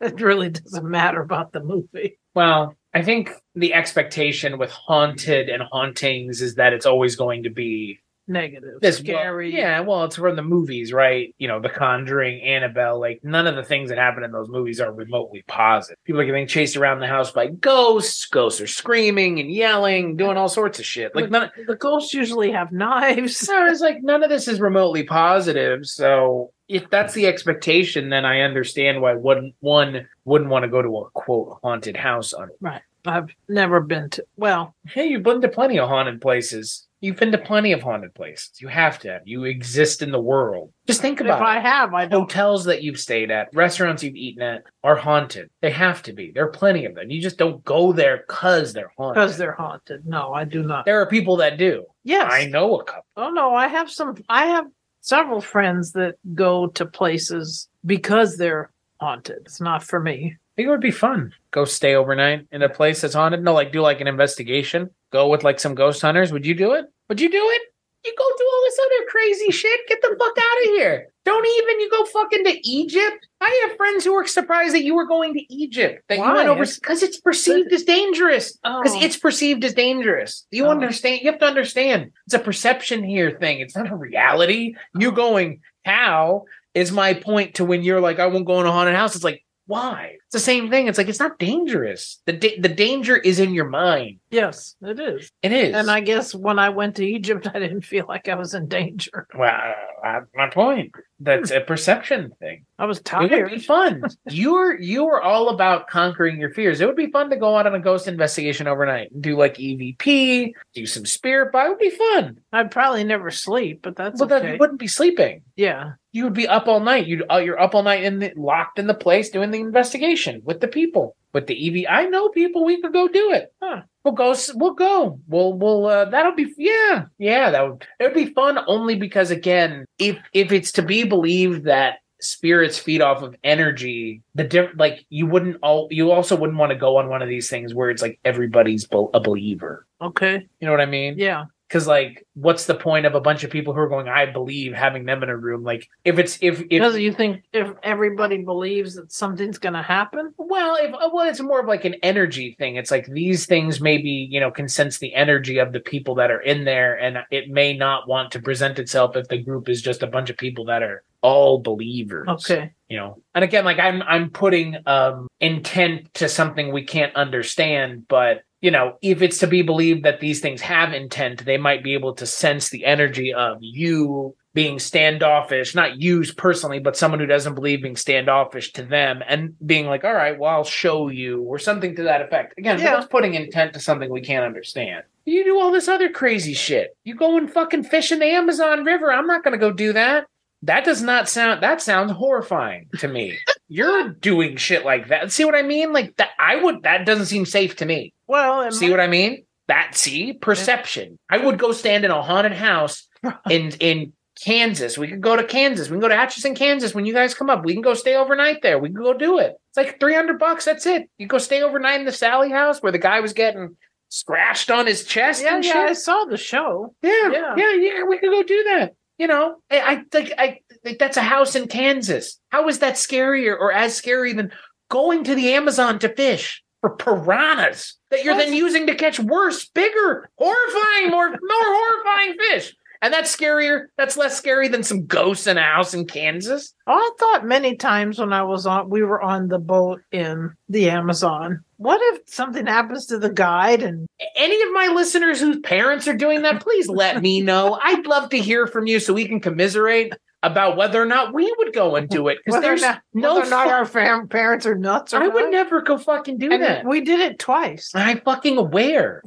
Speaker 1: it really doesn't matter about the movie.
Speaker 2: Well, I think the expectation with haunted and hauntings is that it's always going to be
Speaker 1: negative,
Speaker 2: This well,
Speaker 1: scary.
Speaker 2: yeah, well, it's from the movies, right? You know, The Conjuring, Annabelle. Like none of the things that happen in those movies are remotely positive. People are getting chased around the house by ghosts. Ghosts are screaming and yelling, doing all sorts of shit. Like none.
Speaker 1: the ghosts usually have knives.
Speaker 2: So it's like none of this is remotely positive. So if that's the expectation, then I understand why one one wouldn't want to go to a quote haunted house on it. Right.
Speaker 1: I've never been to. Well,
Speaker 2: Hey, you've been to plenty of haunted places. You've been to plenty of haunted places. You have to. You exist in the world. Just think about
Speaker 1: if
Speaker 2: about
Speaker 1: I
Speaker 2: it.
Speaker 1: have, I don't.
Speaker 2: Hotels that you've stayed at, restaurants you've eaten at are haunted. They have to be. There are plenty of them. You just don't go there because they're haunted.
Speaker 1: Because they're haunted. No, I do not.
Speaker 2: there are people that do.
Speaker 1: yes.
Speaker 2: I know a couple.
Speaker 1: Oh no, I have some. I have several friends that go to places because they're haunted. It's not for me.
Speaker 2: I think it would be fun. Go stay overnight in a place that's haunted. No, like do like an investigation. Go with like some ghost hunters. Would you do it? Would you do it? You go do all this other crazy shit. Get the fuck out of here. Don't even you go fucking to Egypt. I have friends who were surprised that you were going to Egypt. That you
Speaker 1: Why?
Speaker 2: went over because it's perceived as dangerous.
Speaker 1: Oh,
Speaker 2: Because it's perceived as dangerous. You
Speaker 1: Oh.
Speaker 2: understand? You have to understand. It's a perception here thing. It's not a reality. You going, how is my point to when you're like, I won't go in a haunted house? It's like, why? The same thing. It's like it's not dangerous. The da- the danger is in your mind.
Speaker 1: yes, it is.
Speaker 2: It is.
Speaker 1: And I guess when I went to Egypt, I didn't feel like I was in danger.
Speaker 2: well, that's my point. That's a perception thing.
Speaker 1: I was tired.
Speaker 2: It would be fun. You're you are all about conquering your fears. It would be fun to go out on a ghost investigation overnight and do like EVP, do some spirit But It would be fun.
Speaker 1: I'd probably never sleep, but that's
Speaker 2: Well, then
Speaker 1: okay.
Speaker 2: you wouldn't be sleeping.
Speaker 1: yeah.
Speaker 2: You would be up all night. You'd uh, you're up all night in the locked in the place doing the investigation with the people with the EV. I know people. We could go do it.
Speaker 1: Huh.
Speaker 2: We'll go. We'll go. We'll. We'll. Uh, that'll be. Yeah. Yeah. That would. It would be fun only because again, if if it's to be believed that spirits feed off of energy, the diff- like you wouldn't all. You also wouldn't want to go on one of these things where it's like everybody's bel- a believer.
Speaker 1: Okay.
Speaker 2: You know what I mean?
Speaker 1: Yeah.
Speaker 2: Because like what's the point of a bunch of people who are going i believe having them in a room? Like if it's if if
Speaker 1: Because you think if everybody believes that something's going to happen,
Speaker 2: well if uh, well it's more of like an energy thing. It's like these things maybe you know can sense the energy of the people that are in there and it may not want to present itself if the group is just a bunch of people that are all believers
Speaker 1: okay.
Speaker 2: you know? And again like i'm i'm putting um intent to something we can't understand but you know if it's to be believed that these things have intent they might be able to sense the energy of you being standoffish not you personally but someone who doesn't believe being standoffish to them and being like all right well i'll show you or something to that effect. Again
Speaker 1: Yeah.
Speaker 2: that's putting intent to something we can't understand? You do all this other crazy shit. You go and fucking fish in the amazon river. I'm not going to go do that. That does not sound that sounds horrifying to me. You're doing shit like that. See what i mean? Like that i would that doesn't seem safe to me
Speaker 1: Well,
Speaker 2: see
Speaker 1: might-
Speaker 2: what i mean? That see? Perception. I would go stand in a haunted house in in kansas. We could go to kansas. We can go to atchison kansas when you guys come up. We can go stay overnight there. We can go do it. It's like 300 bucks. That's it. You go stay overnight in the Sallie house where the guy was getting scratched on his chest
Speaker 1: yeah,
Speaker 2: and
Speaker 1: yeah,
Speaker 2: shit?
Speaker 1: I saw the show.
Speaker 2: yeah,
Speaker 1: Yeah.
Speaker 2: yeah, yeah, We could go do that. You know, I, I think I think that's a house in Kansas. How is that scarier or as scary than going to the Amazon to fish for piranhas that you're then using to catch worse, bigger, horrifying, more more horrifying fish? And that's scarier. That's less scary than some ghosts in a house in Kansas.
Speaker 1: Oh, I thought many times when I was on, we were on the boat in the Amazon. What if something happens to the guide and
Speaker 2: Any of my listeners whose parents are doing that, please let me know. I'd love to hear from you so we can commiserate about whether or not we would go and do it. Because there's
Speaker 1: not,
Speaker 2: no
Speaker 1: whether not our fam- parents are nuts or
Speaker 2: I would never go fucking do
Speaker 1: And
Speaker 2: that.
Speaker 1: we did it twice.
Speaker 2: I'm fucking aware.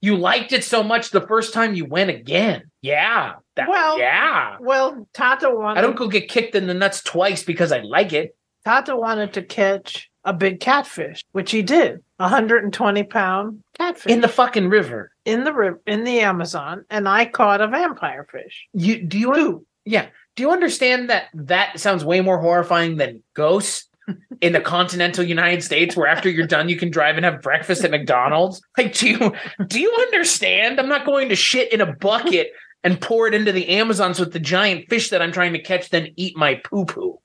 Speaker 2: you liked it so much the first time you went again. Yeah. That,
Speaker 1: Well-
Speaker 2: yeah.
Speaker 1: Well, Tata wanted
Speaker 2: I don't go get kicked in the nuts twice because I like it.
Speaker 1: Tata wanted to catch a big catfish, which he did. A 120 pound catfish
Speaker 2: In the fucking river.
Speaker 1: in the river in the Amazon, and I caught a vampire fish.
Speaker 2: You do you yeah. Do you understand that that sounds way more horrifying than ghosts in the continental United States where after you're done you can drive and have breakfast at McDonald's? Like do you do you understand? I'm not going to shit in a bucket and pour it into the Amazons with the giant fish that I'm trying to catch then eat my poo poo.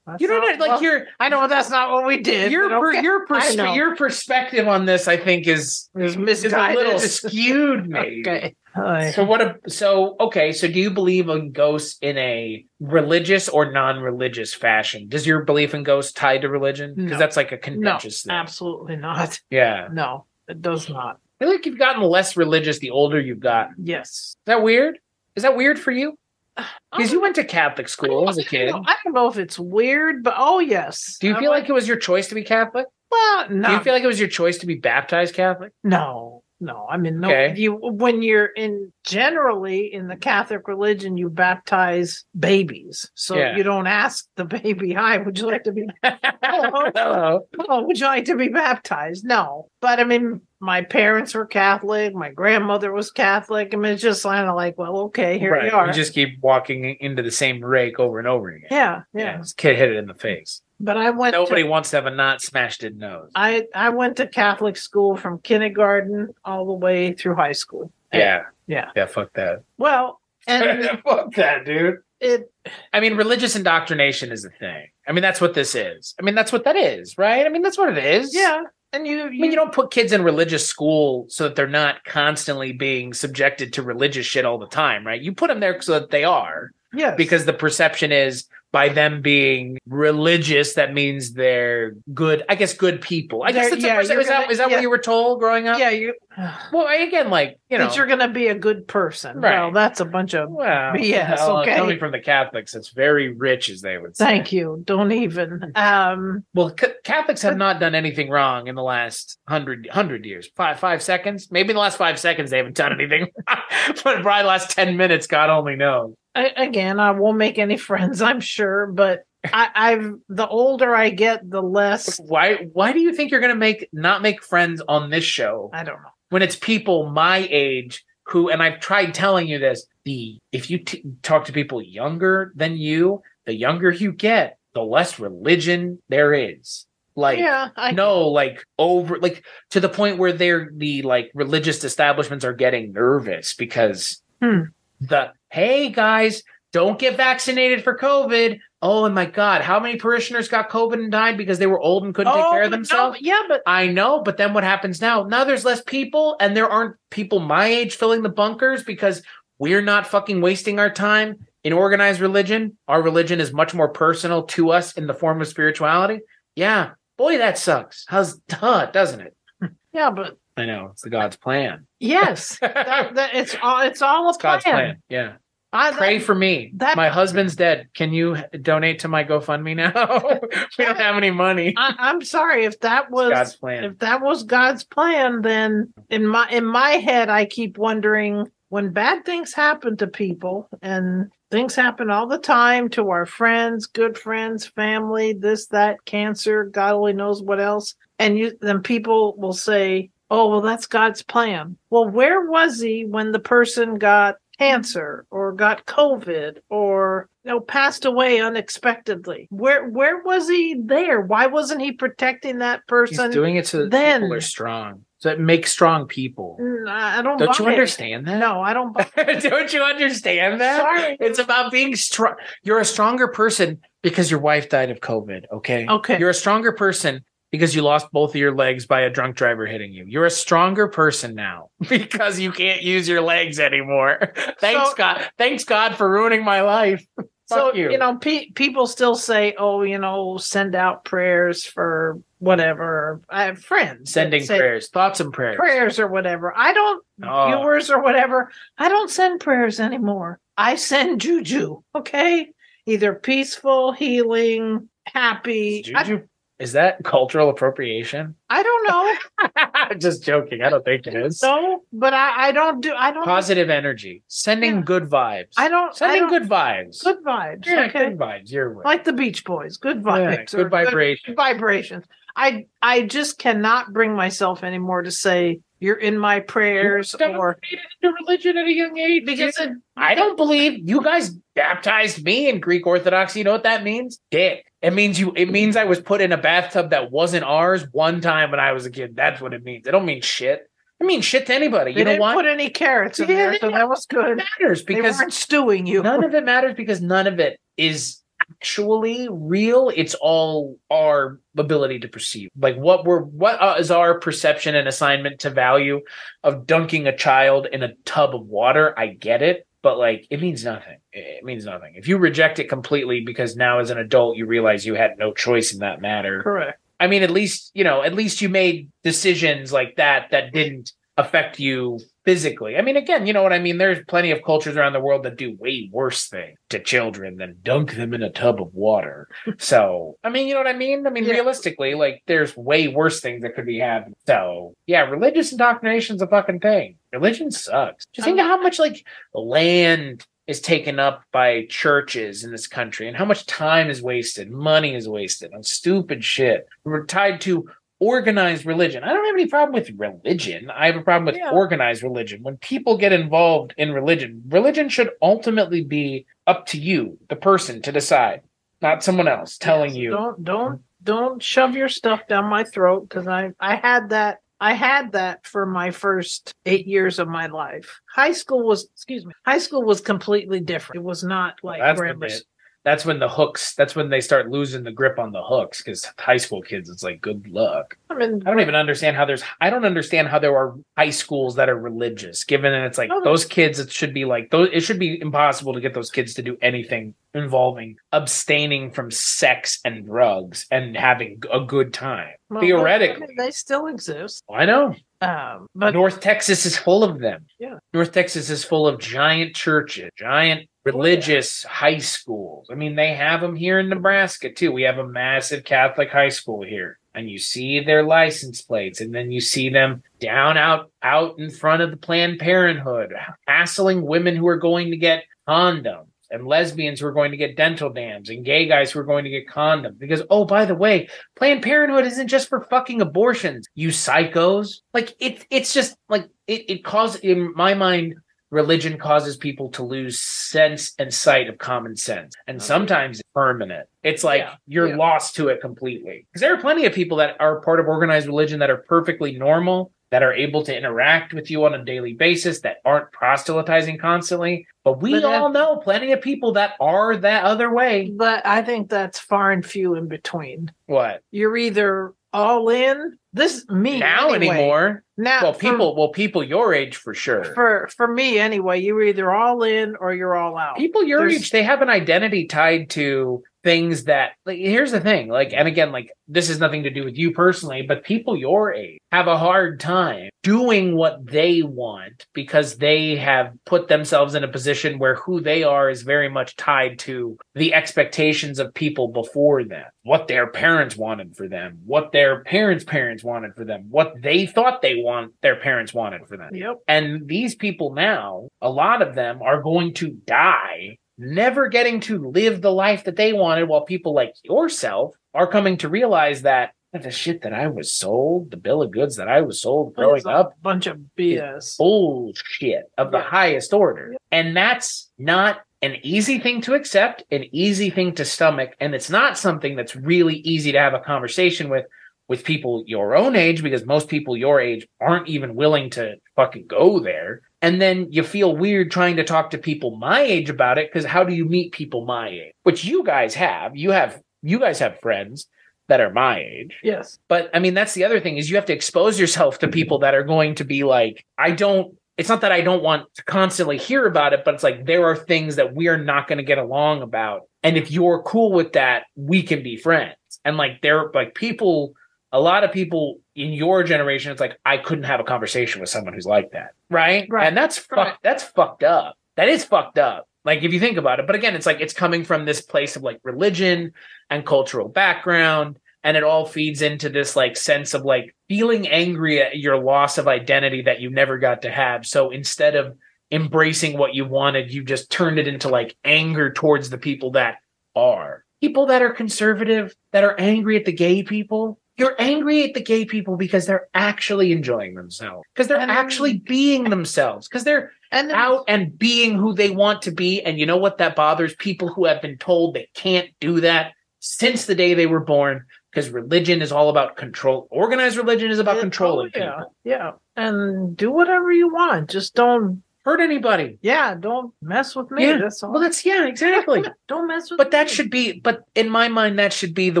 Speaker 2: You don't know, like
Speaker 1: well,
Speaker 2: your
Speaker 1: I know that's not what we did.
Speaker 2: your
Speaker 1: okay.
Speaker 2: your
Speaker 1: know.
Speaker 2: your perspective on this, I think, is
Speaker 1: was
Speaker 2: is a little skewed, maybe.
Speaker 1: Okay. I-
Speaker 2: So what? A, so okay. So do you believe in ghosts in a religious or non-religious fashion? Does your belief in ghosts tied to religion? Because
Speaker 1: No.
Speaker 2: that's like a
Speaker 1: no,
Speaker 2: contentious thing.
Speaker 1: absolutely not.
Speaker 2: Yeah.
Speaker 1: No, it does not.
Speaker 2: I feel like you've gotten less religious the older you've gotten. Is
Speaker 1: Yes.
Speaker 2: that weird? Is that weird for you? Uh,
Speaker 1: because
Speaker 2: you went to Catholic school as a kid.
Speaker 1: I don't know if it's weird, but oh yes.
Speaker 2: Do you
Speaker 1: I
Speaker 2: feel
Speaker 1: went-
Speaker 2: like it was your choice to be Catholic?
Speaker 1: well? No,
Speaker 2: Do you feel like it was your choice to be baptized Catholic?
Speaker 1: no, no. I mean, no.
Speaker 2: Okay.
Speaker 1: You when you're in generally in the Catholic religion, you baptize babies, so
Speaker 2: Yeah.
Speaker 1: you don't ask the baby, "Hi, would you like to be
Speaker 2: Hello.
Speaker 1: Oh, oh, would you like to be baptized? No. But I mean, my parents were Catholic, my grandmother was Catholic. I mean, it's just kind of like, well, okay, here
Speaker 2: right.
Speaker 1: we are.
Speaker 2: You just keep walking into the same rake over and over again.
Speaker 1: yeah,
Speaker 2: Yeah.
Speaker 1: yeah.
Speaker 2: This kid hit it in the face.
Speaker 1: But I went
Speaker 2: Nobody
Speaker 1: to,
Speaker 2: wants to have a not smashed in nose.
Speaker 1: I I went to Catholic school from kindergarten all the way through high school.
Speaker 2: yeah.
Speaker 1: Yeah.
Speaker 2: Yeah, fuck that.
Speaker 1: Well, and
Speaker 2: fuck that, dude.
Speaker 1: it
Speaker 2: I mean, religious indoctrination is a thing. I mean, that's what this is. I mean, that's what that is, right? I mean, that's what it is.
Speaker 1: yeah, and you
Speaker 2: I
Speaker 1: you,
Speaker 2: mean, you don't put kids in religious school so that they're not constantly being subjected to religious shit all the time, right? You put them there so that they are,
Speaker 1: yes.
Speaker 2: because the perception is by them being religious, that means they're good. I guess good people. I guess
Speaker 1: They're-
Speaker 2: that's
Speaker 1: yeah,
Speaker 2: a perce- is that
Speaker 1: gonna-
Speaker 2: is that
Speaker 1: yeah.
Speaker 2: what you were told growing up?
Speaker 1: yeah, you
Speaker 2: Well, again, like you know,
Speaker 1: that you're gonna be a good person.
Speaker 2: Right.
Speaker 1: Well, that's a bunch of
Speaker 2: well,
Speaker 1: BS,
Speaker 2: hell,
Speaker 1: okay.
Speaker 2: coming from the Catholics, it's very rich, as they would say.
Speaker 1: thank you. Don't even um
Speaker 2: Well, c- Catholics have not done anything wrong in the last hundred hundred years. Five five seconds, maybe in the last five seconds they haven't done anything, but probably the last ten minutes, God only knows.
Speaker 1: I, again, I won't make any friends, I'm sure, but I, I've the older I get, the less
Speaker 2: Why why do you think you're gonna make not make friends on this show
Speaker 1: I don't know.
Speaker 2: When it's people my age who? And I've tried telling you this. The if you t- talk to people younger than you, the younger you get, the less religion there is. Like
Speaker 1: yeah, I
Speaker 2: no like over like to the point where they're the like religious establishments are getting nervous because
Speaker 1: Hmm.
Speaker 2: the hey guys don't get vaccinated for covid oh and my god how many parishioners got covid and died because they were old and couldn't take
Speaker 1: Oh,
Speaker 2: care of
Speaker 1: but no,
Speaker 2: themselves?
Speaker 1: yeah, but
Speaker 2: i know but then what happens now? Now there's less people and there aren't people my age filling the bunkers because we're not fucking wasting our time in organized religion. Our religion is much more personal to us in the form of spirituality. Yeah boy that sucks. How's duh doesn't it?
Speaker 1: Yeah, but
Speaker 2: i know it's the god's plan.
Speaker 1: Yes, that, that, it's all it's all a
Speaker 2: it's god's
Speaker 1: plan.
Speaker 2: plan yeah
Speaker 1: I,
Speaker 2: pray for me.
Speaker 1: that-
Speaker 2: my husband's dead. Can you donate to my gofundme now? We don't have any money.
Speaker 1: I, I'm sorry. If that was
Speaker 2: god's plan.
Speaker 1: if that was God's plan, then in my in my head, I keep wondering when bad things happen to people, and things happen all the time to our friends, good friends, family, this, that, cancer, God only knows what else, and you then people will say, "Oh, well, that's God's plan." Well, where was He when the person got cancer or got COVID or you know passed away unexpectedly? Where where was He there? Why wasn't He protecting that person?
Speaker 2: he's doing it so that
Speaker 1: then-
Speaker 2: people are strong so it makes strong people
Speaker 1: Mm, I don't.
Speaker 2: don't you
Speaker 1: it.
Speaker 2: understand that
Speaker 1: No, I don't.
Speaker 2: Don't you understand that
Speaker 1: Sorry.
Speaker 2: it's about being strong you're a stronger person because your wife died of covid okay
Speaker 1: Okay.
Speaker 2: you're a stronger person because you lost both of your legs by a drunk driver hitting you. You're a stronger person now because you can't use your legs anymore. Thanks
Speaker 1: So-
Speaker 2: God. Thanks God for ruining my life.
Speaker 1: so
Speaker 2: you.
Speaker 1: you know, pe- people still say, "Oh, you know, send out prayers for whatever." I have friends
Speaker 2: Sending prayers, thoughts and prayers.
Speaker 1: prayers or whatever. I don't
Speaker 2: Oh.
Speaker 1: viewers or whatever. I don't send prayers anymore. I send juju. Okay, either peaceful, healing, happy. I,
Speaker 2: Juju, is that cultural appropriation?
Speaker 1: I don't know.
Speaker 2: Just joking. I don't think it is.
Speaker 1: no, but I, I don't do. I don't.
Speaker 2: Positive energy, sending
Speaker 1: Yeah.
Speaker 2: good vibes.
Speaker 1: I don't. I
Speaker 2: sending
Speaker 1: don't,
Speaker 2: good vibes.
Speaker 1: good vibes.
Speaker 2: yeah,
Speaker 1: okay.
Speaker 2: good vibes. Your way.
Speaker 1: like the Beach Boys, good
Speaker 2: Yeah,
Speaker 1: vibes, or
Speaker 2: good vibration.
Speaker 1: vibrations. I I just cannot bring myself anymore to say you're in my prayers or
Speaker 2: into religion at a young age
Speaker 1: because it,
Speaker 2: I don't believe you guys baptized me in Greek Orthodoxy. You know what that means? Dick. It means you. It means I was put in a bathtub that wasn't ours one time when I was a kid. That's what it means. It don't mean shit. I mean shit to anybody.
Speaker 1: they
Speaker 2: You know
Speaker 1: didn't
Speaker 2: why?
Speaker 1: put any carrots in
Speaker 2: Yeah,
Speaker 1: there,
Speaker 2: they
Speaker 1: so that was good.
Speaker 2: matters
Speaker 1: They
Speaker 2: because
Speaker 1: weren't stewing you.
Speaker 2: none of it matters because none of it is actually real. It's all our ability to perceive. Like what we're what uh, our perception and assignment to value of dunking a child in a tub of water. I get it, but like it means nothing. It means nothing. If you reject it completely because now as an adult you realize you had no choice in that matter.
Speaker 1: Correct.
Speaker 2: I mean, at least you know, at least you made decisions like that that didn't affect you physically. I mean, again, you know what I mean? There's plenty of cultures around the world that do way worse things to children than dunk them in a tub of water. so, I mean, you know what I mean? I mean,
Speaker 1: Yeah.
Speaker 2: realistically, like, there's way worse things that could be happening. So, yeah, religious indoctrination's a fucking thing. Religion sucks. Just think um, of how much, like, land is taken up by churches in this country and how much time is wasted, money is wasted on stupid shit. We're tied to organized religion. I don't have any problem with religion. I have a problem with
Speaker 1: Yeah.
Speaker 2: organized religion. When people get involved in religion, religion should ultimately be up to you, the person, to decide, not someone else telling
Speaker 1: Yes,
Speaker 2: you.
Speaker 1: Don't don't don't shove your stuff down my throat because I I had that I had that for my first eight years of my life. High school was excuse me. High school was completely different. It was not like
Speaker 2: That's the bit. That's when the hooks. That's when they start losing the grip on the hooks. Because high school kids, it's like good luck.
Speaker 1: I mean,
Speaker 2: I don't even understand how there's. I don't understand how there are high schools that are religious. Given that it's like
Speaker 1: Oh,
Speaker 2: those kids, it should be like those. It should be impossible to get those kids to do anything involving abstaining from sex and drugs and having a good time.
Speaker 1: well,
Speaker 2: theoretically.
Speaker 1: I mean, they still exist.
Speaker 2: I know.
Speaker 1: Um, but
Speaker 2: North Texas is full of them.
Speaker 1: Yeah.
Speaker 2: North Texas is full of giant churches, giant religious high schools. I mean, they have them here in Nebraska too. We have a massive Catholic high school here. And you see their license plates, and then you see them down out out in front of the Planned Parenthood, hassling women who are going to get condoms, and lesbians who are going to get dental dams, and gay guys who are going to get condoms. Because oh, by the way, Planned Parenthood isn't just for fucking abortions, you psychos. Like it, it's just like it. It causes in my mind, religion causes people to lose sense and sight of common sense, and
Speaker 1: Okay.
Speaker 2: sometimes it's permanent. It's like
Speaker 1: Yeah,
Speaker 2: you're
Speaker 1: yeah.
Speaker 2: lost to it completely. Because there are plenty of people that are part of organized religion that are perfectly normal. That are able to interact with you on a daily basis, that aren't proselytizing constantly. But we
Speaker 1: But that-
Speaker 2: all know plenty of people that are that other way.
Speaker 1: but I think that's far and few in between.
Speaker 2: What?
Speaker 1: You're either all in. This me
Speaker 2: now
Speaker 1: anyway.
Speaker 2: anymore?
Speaker 1: Now
Speaker 2: well,
Speaker 1: for-
Speaker 2: people, well, people your age for sure.
Speaker 1: for for me anyway. You're either all in or you're all out.
Speaker 2: people your
Speaker 1: There's-
Speaker 2: age, they have an identity tied to things that. Like, here's the thing. Like, and again, like this has nothing to do with you personally, but people your age have a hard time doing what they want because they have put themselves in a position where who they are is very much tied to the expectations of people before them, what their parents wanted for them, what their parents' parents wanted for them, what they thought they want their parents wanted for them.
Speaker 1: Yep.
Speaker 2: And these people now, a lot of them are going to die never getting to live the life that they wanted while people like yourself are coming to realize that the shit that I was sold, the bill of goods that I was sold growing up,
Speaker 1: bunch of BS.
Speaker 2: bullshit of the highest order. And that's not an easy thing to accept, an easy thing to stomach, and it's not something that's really easy to have a conversation with with people your own age because most people your age aren't even willing to fucking go there. And then you feel weird trying to talk to people my age about it because how do you meet people my age? Which you guys have. You have you guys have friends that are my age.
Speaker 1: Yes.
Speaker 2: But I mean, that's the other thing is you have to expose yourself to people that are going to be like, I don't. It's not that I don't want to constantly hear about it, but it's like there are things that we are not going to get along about. And if you're cool with that, we can be friends. And like there, like people, a lot of people in your generation, it's like I couldn't have a conversation with someone who's like that, right?
Speaker 1: Right.
Speaker 2: And that's fuck,
Speaker 1: Right.
Speaker 2: that's fucked up. That is fucked up. Like if you think about it, but again, it's like it's coming from this place of like religion and cultural background and it all feeds into this like sense of like feeling angry at your loss of identity that you never got to have so instead of embracing what you wanted you just turned it into like anger towards the people that are people that are conservative that are angry at the gay people you're angry at the gay people because they're actually enjoying themselves because they're
Speaker 1: And-
Speaker 2: actually being themselves because they're
Speaker 1: And
Speaker 2: out and being who they want to be. And you know what that bothers people who have been told they can't do that since the day they were born because religion is all about control. Organized religion is about
Speaker 1: Yeah, oh,
Speaker 2: controlling
Speaker 1: oh, yeah,
Speaker 2: people.
Speaker 1: Yeah. And do whatever you want. Just don't
Speaker 2: hurt anybody.
Speaker 1: Yeah, don't mess with me.
Speaker 2: Yeah.
Speaker 1: That's all.
Speaker 2: Well, that's yeah, exactly.
Speaker 1: don't mess with
Speaker 2: but that should be but in my mind that should be the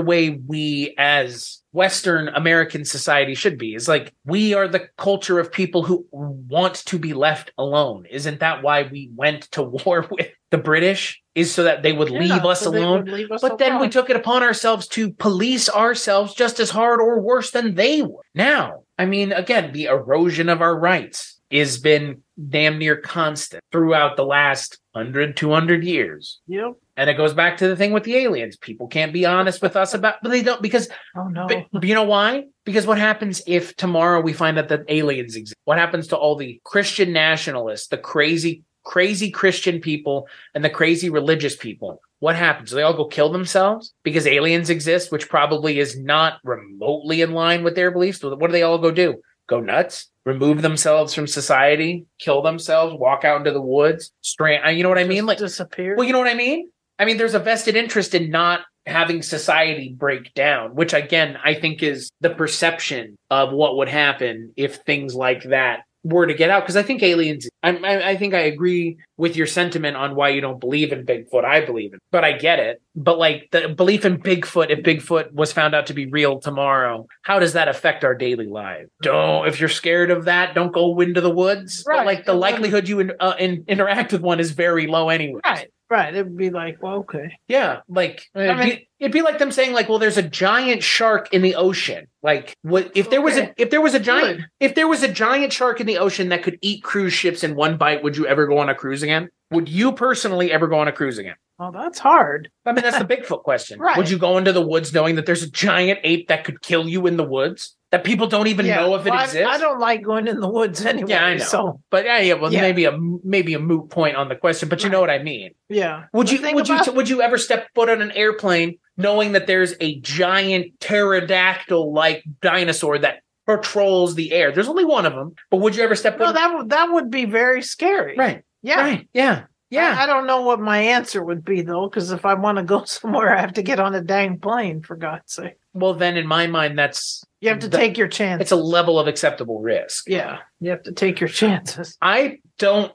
Speaker 2: way we as western american society should be is like we are the culture of people who want to be left alone isn't that why we went to war with the british is so that they would
Speaker 1: Yeah,
Speaker 2: leave us
Speaker 1: so
Speaker 2: alone
Speaker 1: leave us
Speaker 2: but then we took it upon ourselves to police ourselves just as hard or worse than they would now i mean again the erosion of our rights has been damn near constant throughout the last 100 200 years
Speaker 1: Yep.
Speaker 2: and it goes back to the thing with the aliens. People can't be honest with us about, but they don't because
Speaker 1: Oh no.
Speaker 2: but, you know why? Because what happens if tomorrow we find out that aliens exist? What happens to all the Christian nationalists, the crazy, crazy Christian people, and the crazy religious people? What happens? Do they all go kill themselves because aliens exist, which probably is not remotely in line with their beliefs? What do they all go do? Go nuts? Remove themselves from society? Kill themselves? Walk out into the woods? Strand? Uh, you know what I mean? Like,
Speaker 1: disappear.
Speaker 2: well, you know what I mean? I mean, there's a vested interest in not having society break down, which again, I think is the perception of what would happen if things like that were to get out. Because I think aliens, I, I, I think I agree with your sentiment on why you don't believe in Bigfoot. I believe in but I get it. But like the belief in Bigfoot, if Bigfoot was found out to be real tomorrow, how does that affect our daily life? Don't, if you're scared of that, don't go into the woods. But
Speaker 1: Right.
Speaker 2: like the likelihood you in, uh, in, interact with one is very low anyway.
Speaker 1: right. Right. It'd be like, well, okay.
Speaker 2: Yeah, like it'd, be, it'd be like them saying like, "Well, there's a giant shark in the ocean." Like, what if there was a if there was a giant
Speaker 1: Good.
Speaker 2: if there was a giant shark in the ocean that could eat cruise ships in one bite? Would you ever go on a cruise again? Would you personally ever go on a cruise again?
Speaker 1: Well, that's hard.
Speaker 2: I mean, that's the Bigfoot question.
Speaker 1: Right.
Speaker 2: Would you go into the woods knowing that there's a giant ape that could kill you in the woods that people don't even
Speaker 1: Yeah,
Speaker 2: know if it
Speaker 1: well,
Speaker 2: exists?
Speaker 1: I, don't like going in the woods anyway.
Speaker 2: Yeah, I know.
Speaker 1: So
Speaker 2: But yeah, yeah. Well,
Speaker 1: Yeah.
Speaker 2: maybe a maybe a moot point on the question, but you know what I mean.
Speaker 1: yeah.
Speaker 2: Would
Speaker 1: The
Speaker 2: you would you
Speaker 1: about-
Speaker 2: would you ever step foot on an airplane knowing that there's a giant pterodactyl like dinosaur that patrols the air? There's only one of them, but would you ever step
Speaker 1: No, that would that would be very scary.
Speaker 2: right,
Speaker 1: Yeah.
Speaker 2: right, yeah, yeah.
Speaker 1: I, I don't know what my answer would be though, because if I want to go somewhere, I have to get on a dang plane. For God's sake,
Speaker 2: well, then in my mind, that's
Speaker 1: you have to
Speaker 2: That-
Speaker 1: take your chances.
Speaker 2: it's a level of acceptable risk.
Speaker 1: yeah, you have to take your chances.
Speaker 2: I don't.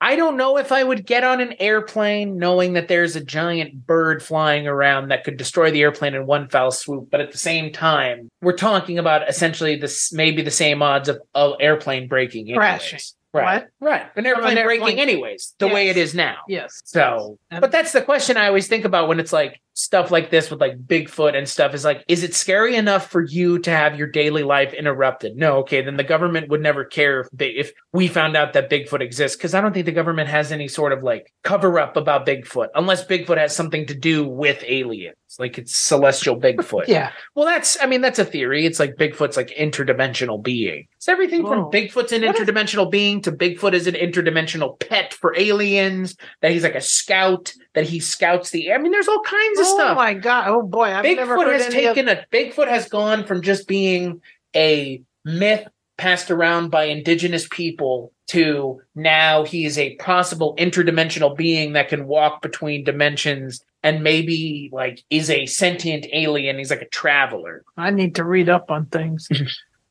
Speaker 2: I don't know if I would get on an airplane knowing that there's a giant bird flying around that could destroy the airplane in one foul swoop. But at the same time, we're talking about essentially this maybe the same odds of, of airplane breaking.
Speaker 1: Crashing.
Speaker 2: Right, right. An airplane
Speaker 1: airplane.
Speaker 2: breaking, anyways, the way it is now.
Speaker 1: Yes.
Speaker 2: So,
Speaker 1: And-
Speaker 2: but that's the question I always think about when it's like stuff like this with like Bigfoot and stuff is like, is it scary enough for you to have your daily life interrupted? No, okay, then the government would never care if they, if we found out that Bigfoot exists because I don't think the government has any sort of like cover up about Bigfoot unless Bigfoot has something to do with aliens, like it's celestial Bigfoot.
Speaker 1: Yeah.
Speaker 2: Well, that's I mean that's a theory. It's like Bigfoot's like interdimensional being. It's everything from Bigfoot's an
Speaker 1: What
Speaker 2: interdimensional being to Bigfoot is an interdimensional pet for aliens. That he's like a scout. That he scouts the. I mean, there's all kinds of
Speaker 1: Oh
Speaker 2: stuff.
Speaker 1: my God! Oh boy! I've never
Speaker 2: Bigfoot
Speaker 1: heard
Speaker 2: has
Speaker 1: any of-
Speaker 2: taken a Bigfoot has gone from just being a myth passed around by indigenous people to now he is a possible interdimensional being that can walk between dimensions and maybe like is a sentient alien. He's like a traveler.
Speaker 1: I need to read up on things.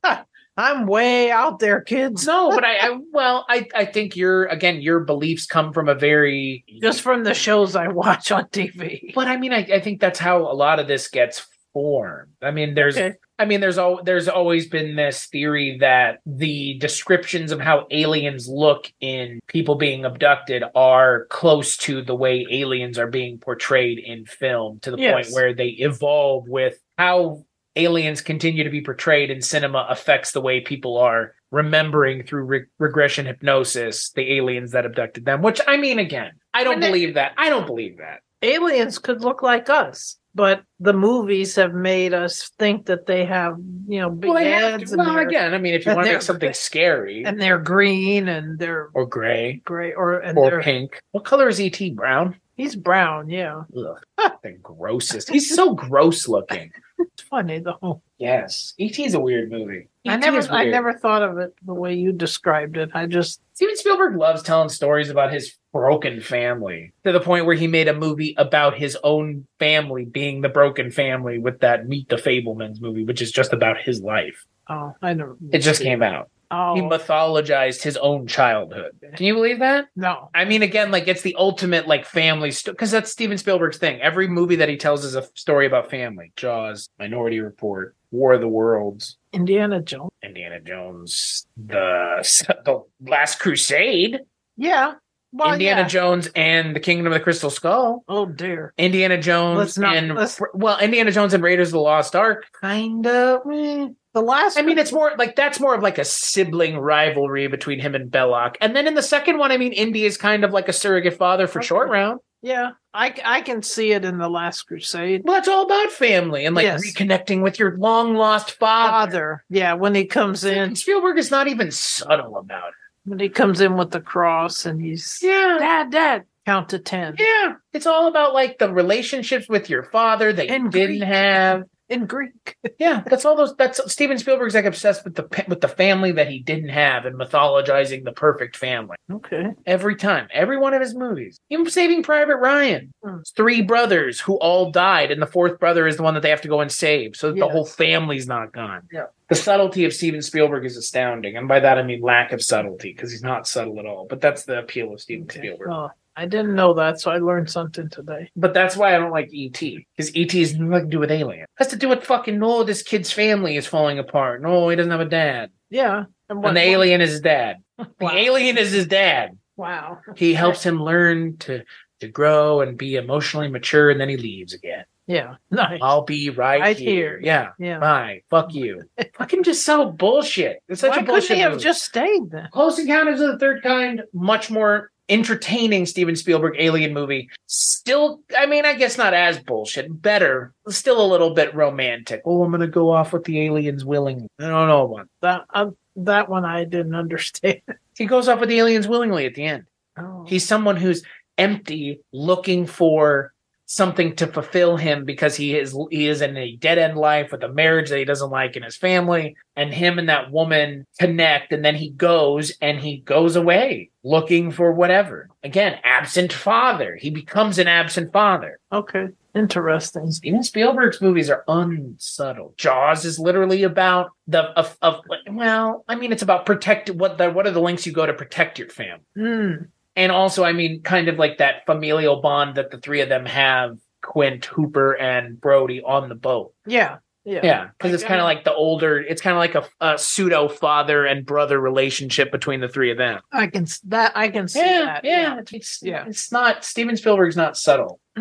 Speaker 1: I'm way out there, kids.
Speaker 2: No, but I, I well, I I think your again your beliefs come from a very
Speaker 1: Just from the shows I watch on TV.
Speaker 2: But I mean, I, I think that's how a lot of this gets formed. I mean, there's,
Speaker 1: Okay.
Speaker 2: I mean, there's al- there's always been this theory that the descriptions of how aliens look in people being abducted are close to the way aliens are being portrayed in film, to the
Speaker 1: Yes.
Speaker 2: point where they evolve with how aliens continue to be portrayed in cinema affects the way people are remembering through re- regression hypnosis the aliens that abducted them. Which I mean, again, I don't
Speaker 1: they-
Speaker 2: believe that. I don't believe that.
Speaker 1: Aliens could look like us, but the movies have made us think that they have, you know, big
Speaker 2: Well,
Speaker 1: heads
Speaker 2: to. Well, again, I mean, if you want to make something scary
Speaker 1: and they're green and they're
Speaker 2: or gray
Speaker 1: gray or and
Speaker 2: or pink, what color is ET? Brown.
Speaker 1: he's brown. Yeah,
Speaker 2: Ugh, the grossest. He's so gross looking.
Speaker 1: It's funny though.
Speaker 2: Yes, ET is a weird movie.
Speaker 1: I never, I never thought of it the way you described it. I just
Speaker 2: Steven Spielberg loves telling stories about his broken family to the point where he made a movie about his own family being the broken family with that Meet the Fabelmans movie, which is just about his life.
Speaker 1: oh, I never.
Speaker 2: It just came out.
Speaker 1: Oh
Speaker 2: He mythologized his own childhood. Can you believe that?
Speaker 1: no.
Speaker 2: I mean, again, like it's the ultimate like family story because that's Steven Spielberg's thing. Every movie that he tells is a story about family. Jaws, Minority Report, War of the Worlds,
Speaker 1: Indiana Jones.
Speaker 2: Indiana Jones, the the Last Crusade,
Speaker 1: Yeah. Well,
Speaker 2: Indiana
Speaker 1: yeah.
Speaker 2: Jones and the Kingdom of the Crystal Skull.
Speaker 1: Oh dear.
Speaker 2: Indiana Jones
Speaker 1: Let's not-
Speaker 2: and
Speaker 1: let's-
Speaker 2: well, Indiana Jones and Raiders of the Lost Ark, kind of.
Speaker 1: Eh, the last
Speaker 2: I mean, it's more like that's more of like a sibling rivalry between him and Belloq. And then in the second one, I mean, Indy is kind of like a surrogate father for
Speaker 1: Okay.
Speaker 2: Short Round.
Speaker 1: yeah, I I can see it in the Last Crusade.
Speaker 2: Well, it's all about family and like
Speaker 1: Yes.
Speaker 2: reconnecting with your long lost father.
Speaker 1: Father, yeah, when he comes in,
Speaker 2: Spielberg is not even subtle about it.
Speaker 1: When he comes in with the cross, and he's
Speaker 2: Yeah.
Speaker 1: dad, dad, count to ten
Speaker 2: Yeah. It's all about like the relationships with your father that you didn't have.
Speaker 1: In Greek.
Speaker 2: Yeah, that's all those. That's Steven Spielberg's like obsessed with the with the family that he didn't have and mythologizing the perfect family
Speaker 1: Okay,
Speaker 2: every time, every one of his movies. Even Saving Private Ryan. It's three brothers who all died, and the fourth brother is the one that they have to go and save, so that the whole family's not gone.
Speaker 1: Yeah.
Speaker 2: The subtlety of Steven Spielberg is astounding, and by that I mean lack of subtlety because he's not subtle at all. But that's the appeal of Steven
Speaker 1: okay.
Speaker 2: Spielberg.
Speaker 1: Oh, I didn't know that, so I learned something today.
Speaker 2: But that's why I don't like ET because ET has nothing to do with Alien. has to do with fucking no, this kid's family is falling apart. No, he doesn't have a dad,
Speaker 1: Yeah, and
Speaker 2: and the alien is his dad. The alien is his dad.
Speaker 1: Wow.
Speaker 2: He helps him learn to to grow and be emotionally mature, and then he leaves again.
Speaker 1: Yeah, nice.
Speaker 2: I'll be right,
Speaker 1: Right
Speaker 2: here.
Speaker 1: here.
Speaker 2: Yeah.
Speaker 1: Yeah.
Speaker 2: Bye. Fuck you. Fucking just so bullshit. It's such
Speaker 1: Why
Speaker 2: a
Speaker 1: couldn't
Speaker 2: bullshit.
Speaker 1: he have
Speaker 2: movie.
Speaker 1: just stayed then?
Speaker 2: Close Encounters of the Third Kind, much more entertaining Steven Spielberg alien movie. Still, I mean, I guess not as bullshit. Better. Still a little bit romantic. Oh, I'm gonna go off with the aliens willingly. I don't know one.
Speaker 1: That uh, that one I didn't understand.
Speaker 2: He goes off with the aliens willingly at the end.
Speaker 1: Oh.
Speaker 2: He's someone who's empty, looking for something to fulfill him because he is he is in a dead end life with a marriage that he doesn't like in his family and him and that woman connect and then he goes and he goes away looking for whatever again absent father he becomes an absent father
Speaker 1: okay, interesting.
Speaker 2: Steven Spielberg's movies are unsubtle. Jaws is literally about the of, of well, I mean, it's about protect what the what are the links you go to protect your family
Speaker 1: Hmm.
Speaker 2: And also i mean kind of like that familial bond that the three of them have quint hooper and brody on the boat
Speaker 1: Yeah, yeah,
Speaker 2: yeah because it's kind of like the older it's kind of like a, a pseudo father and brother relationship between the three of them
Speaker 1: I can that I can see
Speaker 2: yeah
Speaker 1: that.
Speaker 2: yeah it's
Speaker 1: Yeah.
Speaker 2: it's not steven spielberg's not subtle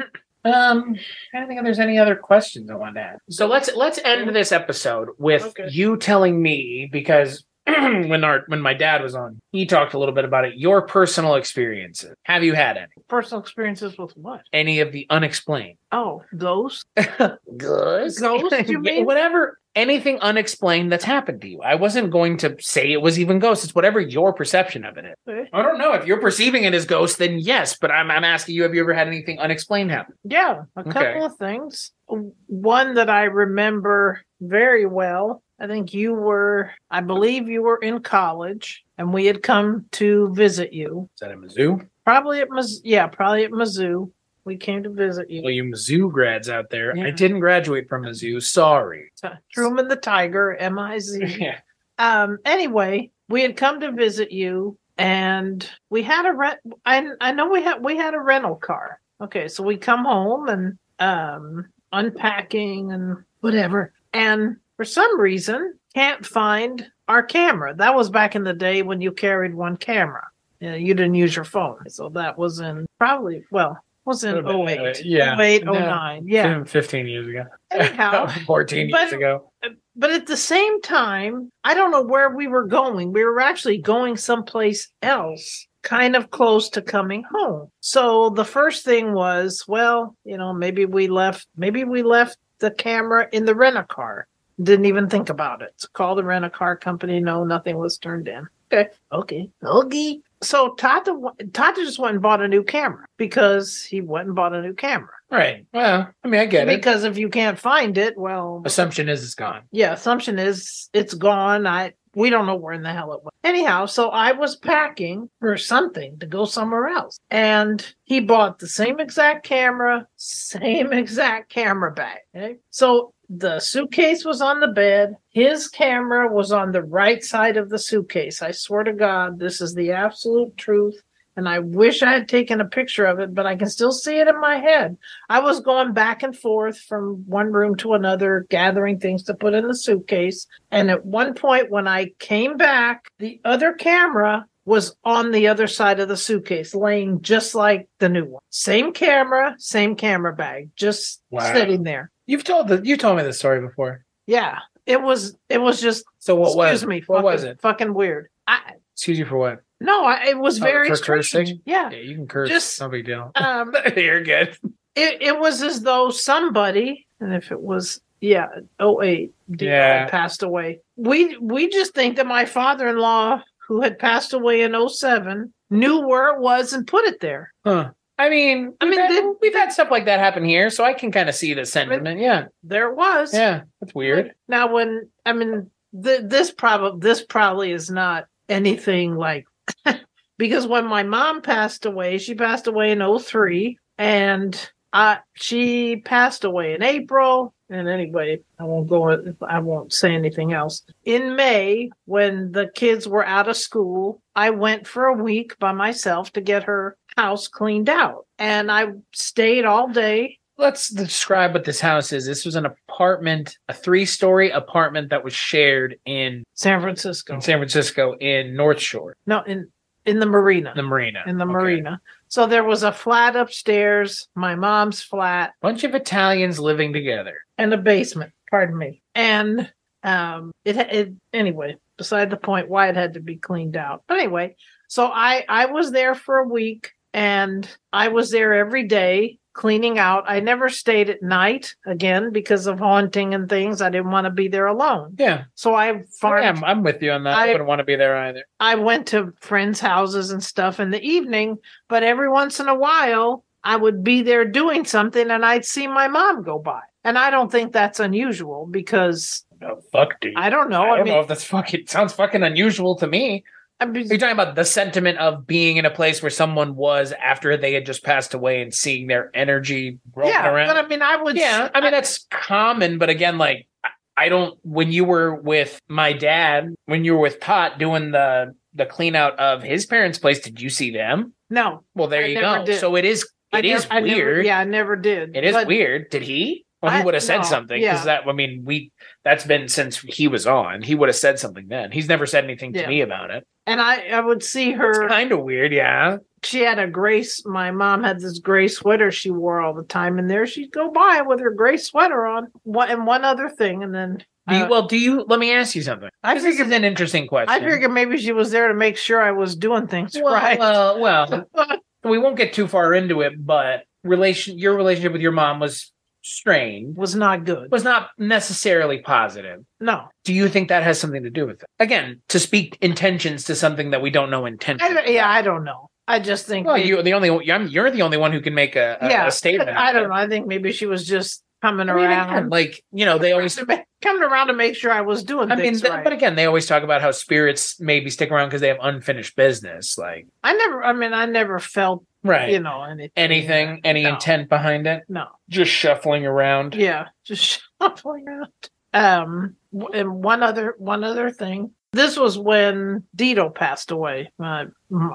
Speaker 2: um i don't think there's any other questions i want to add so let's let's end this episode with
Speaker 1: Okay.
Speaker 2: you telling me because when our when my dad was on he talked a little bit about it your personal experiences have you had any
Speaker 1: Personal experiences with what?
Speaker 2: any of the unexplained.
Speaker 1: Oh, ghosts.
Speaker 2: Ghost?
Speaker 1: Ghosts. you mean?
Speaker 2: Whatever, anything unexplained that's happened to you. I wasn't going to say it was even ghosts. It's whatever your perception of it is.
Speaker 1: Okay.
Speaker 2: I don't know. If you're perceiving it as ghosts, then yes, but I'm, I'm asking you, have you ever had anything unexplained happen?
Speaker 1: Yeah, a
Speaker 2: Okay.
Speaker 1: couple of things. One that I remember very well. I think you were, I believe you were in college, and we had come to visit you.
Speaker 2: Is that a Mizzou?
Speaker 1: Probably at Mizzou. Yeah, probably at Mizzou. We came to visit you.
Speaker 2: Well, you Mizzou grads out there. I didn't graduate from Mizzou. Sorry.
Speaker 1: Truman the Tiger, M I Z.
Speaker 2: yeah.
Speaker 1: um anyway we had come to visit you and we had a rent I, I know we had we had a rental car okay so we come home and um unpacking and whatever and for some reason can't find our camera that was back in the day when you carried one camera you, know, you didn't use your phone so that was in probably well was in
Speaker 2: Would've
Speaker 1: 08
Speaker 2: uh, yeah.
Speaker 1: 08 09 yeah
Speaker 2: 15 years ago.
Speaker 1: Anyhow,
Speaker 2: 14 years
Speaker 1: but-
Speaker 2: ago.
Speaker 1: but at the same time, I don't know where we were going. We were actually going someplace else, kind of close to coming home. So the first thing was, well, you know, maybe we left, maybe we left the camera in the rent a car. Didn't even think about it. So call the rent a car company. No, nothing was turned in. Okay, okay, okay. So Tata, Tata just went and bought a new camera because he went and bought a new camera.
Speaker 2: Right. Well, I mean, I get it.
Speaker 1: Because if you can't find it, well,
Speaker 2: Assumption is it's gone.
Speaker 1: yeah assumption is it's gone i we don't know where in the hell it went. Anyhow, so I was packing or something to go somewhere else. And he bought the same exact camera, same exact camera bag. Okay? So the suitcase was on the bed. His camera was on the right side of the suitcase. I swear to God, this is the absolute truth. And I wish I had taken a picture of it, but I can still see it in my head. I was going back and forth from one room to another, gathering things to put in the suitcase. And at one point, when I came back, the other camera was on the other side of the suitcase, laying just like the new one. Same camera, same camera bag, just
Speaker 2: Wow.
Speaker 1: sitting there.
Speaker 2: You've told the you told me this story before.
Speaker 1: Yeah, it was. It was just.
Speaker 2: So what was
Speaker 1: excuse me.
Speaker 2: what
Speaker 1: fucking,
Speaker 2: was it?
Speaker 1: Fucking weird. I
Speaker 2: Excuse you for what?
Speaker 1: No. I, it was
Speaker 2: Oh,
Speaker 1: very
Speaker 2: for cursing?
Speaker 1: Yeah.
Speaker 2: Yeah, you can curse.
Speaker 1: Just-
Speaker 2: no big deal.
Speaker 1: Um.
Speaker 2: You're good.
Speaker 1: It it was as though somebody, and if it was yeah, oh eight,
Speaker 2: Yeah.
Speaker 1: passed away. We we just think that my father in law, who had passed away in 07, knew where it was and put it there.
Speaker 2: Huh. I mean,
Speaker 1: I
Speaker 2: I
Speaker 1: mean,
Speaker 2: mean,
Speaker 1: did-
Speaker 2: we've had stuff like that happen here, so I can kind of see the sentiment. Yeah,
Speaker 1: There it was.
Speaker 2: yeah, that's weird.
Speaker 1: Now, when I mean, th- this probably this probably is not anything like because when my mom passed away, she passed away in 03 and uh, she passed away in April. And anyway, I won't go. I won't say anything else. In May, when the kids were out of school, I went for a week by myself to get her house cleaned out, and I stayed all day.
Speaker 2: Let's describe what this house is. This was an apartment, a three-story apartment that was shared in,
Speaker 1: San Francisco.
Speaker 2: in San Francisco in North Shore,
Speaker 1: No, in in the marina.
Speaker 2: the marina.
Speaker 1: in the
Speaker 2: Okay.
Speaker 1: marina. So there was a flat upstairs, my mom's flat,
Speaker 2: Bunch of Italians living together.
Speaker 1: and a basement. Pardon me. And um, it, it anyway. Beside the point, why it had to be cleaned out. But anyway, so I I was there for a week, and I was there every day cleaning out. I never stayed at night again because of haunting and things. I didn't want to be there alone.
Speaker 2: Yeah,
Speaker 1: So I farmed
Speaker 2: yeah I'm, I'm with you on that. I,
Speaker 1: I-
Speaker 2: wouldn't want to be there either.
Speaker 1: I went to friends' houses and stuff in the evening, but every once in a while I would be there doing something and I'd see my mom go by. And I don't think that's unusual because
Speaker 2: Oh, fuck, dude.
Speaker 1: I don't know.
Speaker 2: I
Speaker 1: I,
Speaker 2: don't
Speaker 1: mean,
Speaker 2: know if that's fucking sounds fucking unusual to me.
Speaker 1: I mean,
Speaker 2: Are you talking about the sentiment of being in a place where someone was after they had just passed away and seeing their energy rolling
Speaker 1: yeah,
Speaker 2: around?
Speaker 1: but I mean, I would.
Speaker 2: yeah, I mean that's common, but again, like I- I don't. When you were with my dad, when you were with Tot doing the the clean out of his parents' place, did you see them?
Speaker 1: no,
Speaker 2: Well, there
Speaker 1: I
Speaker 2: you
Speaker 1: never
Speaker 2: go.
Speaker 1: did.
Speaker 2: So it is.
Speaker 1: I
Speaker 2: It is
Speaker 1: never- I never-
Speaker 2: weird.
Speaker 1: yeah, I never did.
Speaker 2: It is
Speaker 1: But-
Speaker 2: weird. Did he? Well, he would have said
Speaker 1: no,
Speaker 2: something
Speaker 1: yeah.
Speaker 2: because that. I mean, we. That's been since he was on. He would have said something then. He's never said anything to me about it.
Speaker 1: And I, I would see her.
Speaker 2: kind of weird, yeah.
Speaker 1: She had a gray. My mom had this gray sweater she wore all the time, and there she'd go by with her gray sweater on. What and one other thing, and then
Speaker 2: Do you,
Speaker 1: uh,
Speaker 2: well, do you? Let me ask you something.
Speaker 1: I
Speaker 2: This is
Speaker 1: figured
Speaker 2: an interesting question.
Speaker 1: I figured maybe she was there to make sure I was doing things
Speaker 2: well,
Speaker 1: right.
Speaker 2: well, well, we won't get too far into it, but relation, your relationship with your mom was strained,
Speaker 1: was not good.
Speaker 2: was not necessarily positive.
Speaker 1: No,
Speaker 2: Do you think that has something to do with it? Again, to speak intentions to something that we don't know intentions.
Speaker 1: I, don't- yeah, I don't know. I just think.
Speaker 2: Well,
Speaker 1: maybe-
Speaker 2: you the only I'm, you're the only one who can make a, a,
Speaker 1: yeah,
Speaker 2: a statement.
Speaker 1: I don't know. I think maybe she was just coming
Speaker 2: I mean,
Speaker 1: around,
Speaker 2: again, like you know, they always.
Speaker 1: coming around to make sure I was doing
Speaker 2: I mean, th-
Speaker 1: right.
Speaker 2: but again, they always talk about how spirits maybe stick around because they have unfinished business. Like,
Speaker 1: I never. I mean, I never felt
Speaker 2: right?
Speaker 1: you know anything.
Speaker 2: Anything, any
Speaker 1: No.
Speaker 2: intent behind it?
Speaker 1: No.
Speaker 2: Just shuffling around.
Speaker 1: Yeah, just shuffling around. Um, and one other one other thing. This was when Dito passed away. my, M-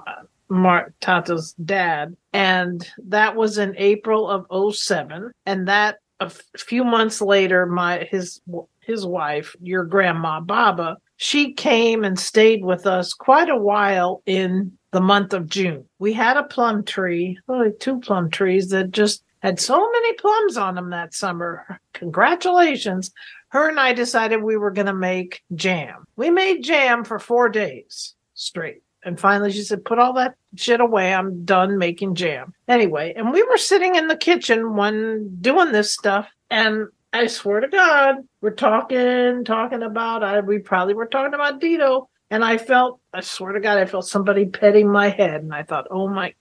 Speaker 1: Mar- Tata's dad, and that was in April of 07. And that a f- few months later, my his his wife, your grandma Baba, she came and stayed with us quite a while in the month of June. We had a plum tree, two plum trees that just had so many plums on them that summer. Congratulations. Her and I decided we were going to make jam. We made jam for four days straight. And finally, she said, Put all that shit away. I'm done making jam. Anyway, and we were sitting in the kitchen one doing this stuff. And I swear to God, we're talking, talking about, I, we probably were talking about Dito. And I felt, I swear to God, I felt somebody petting my head. And I thought, oh my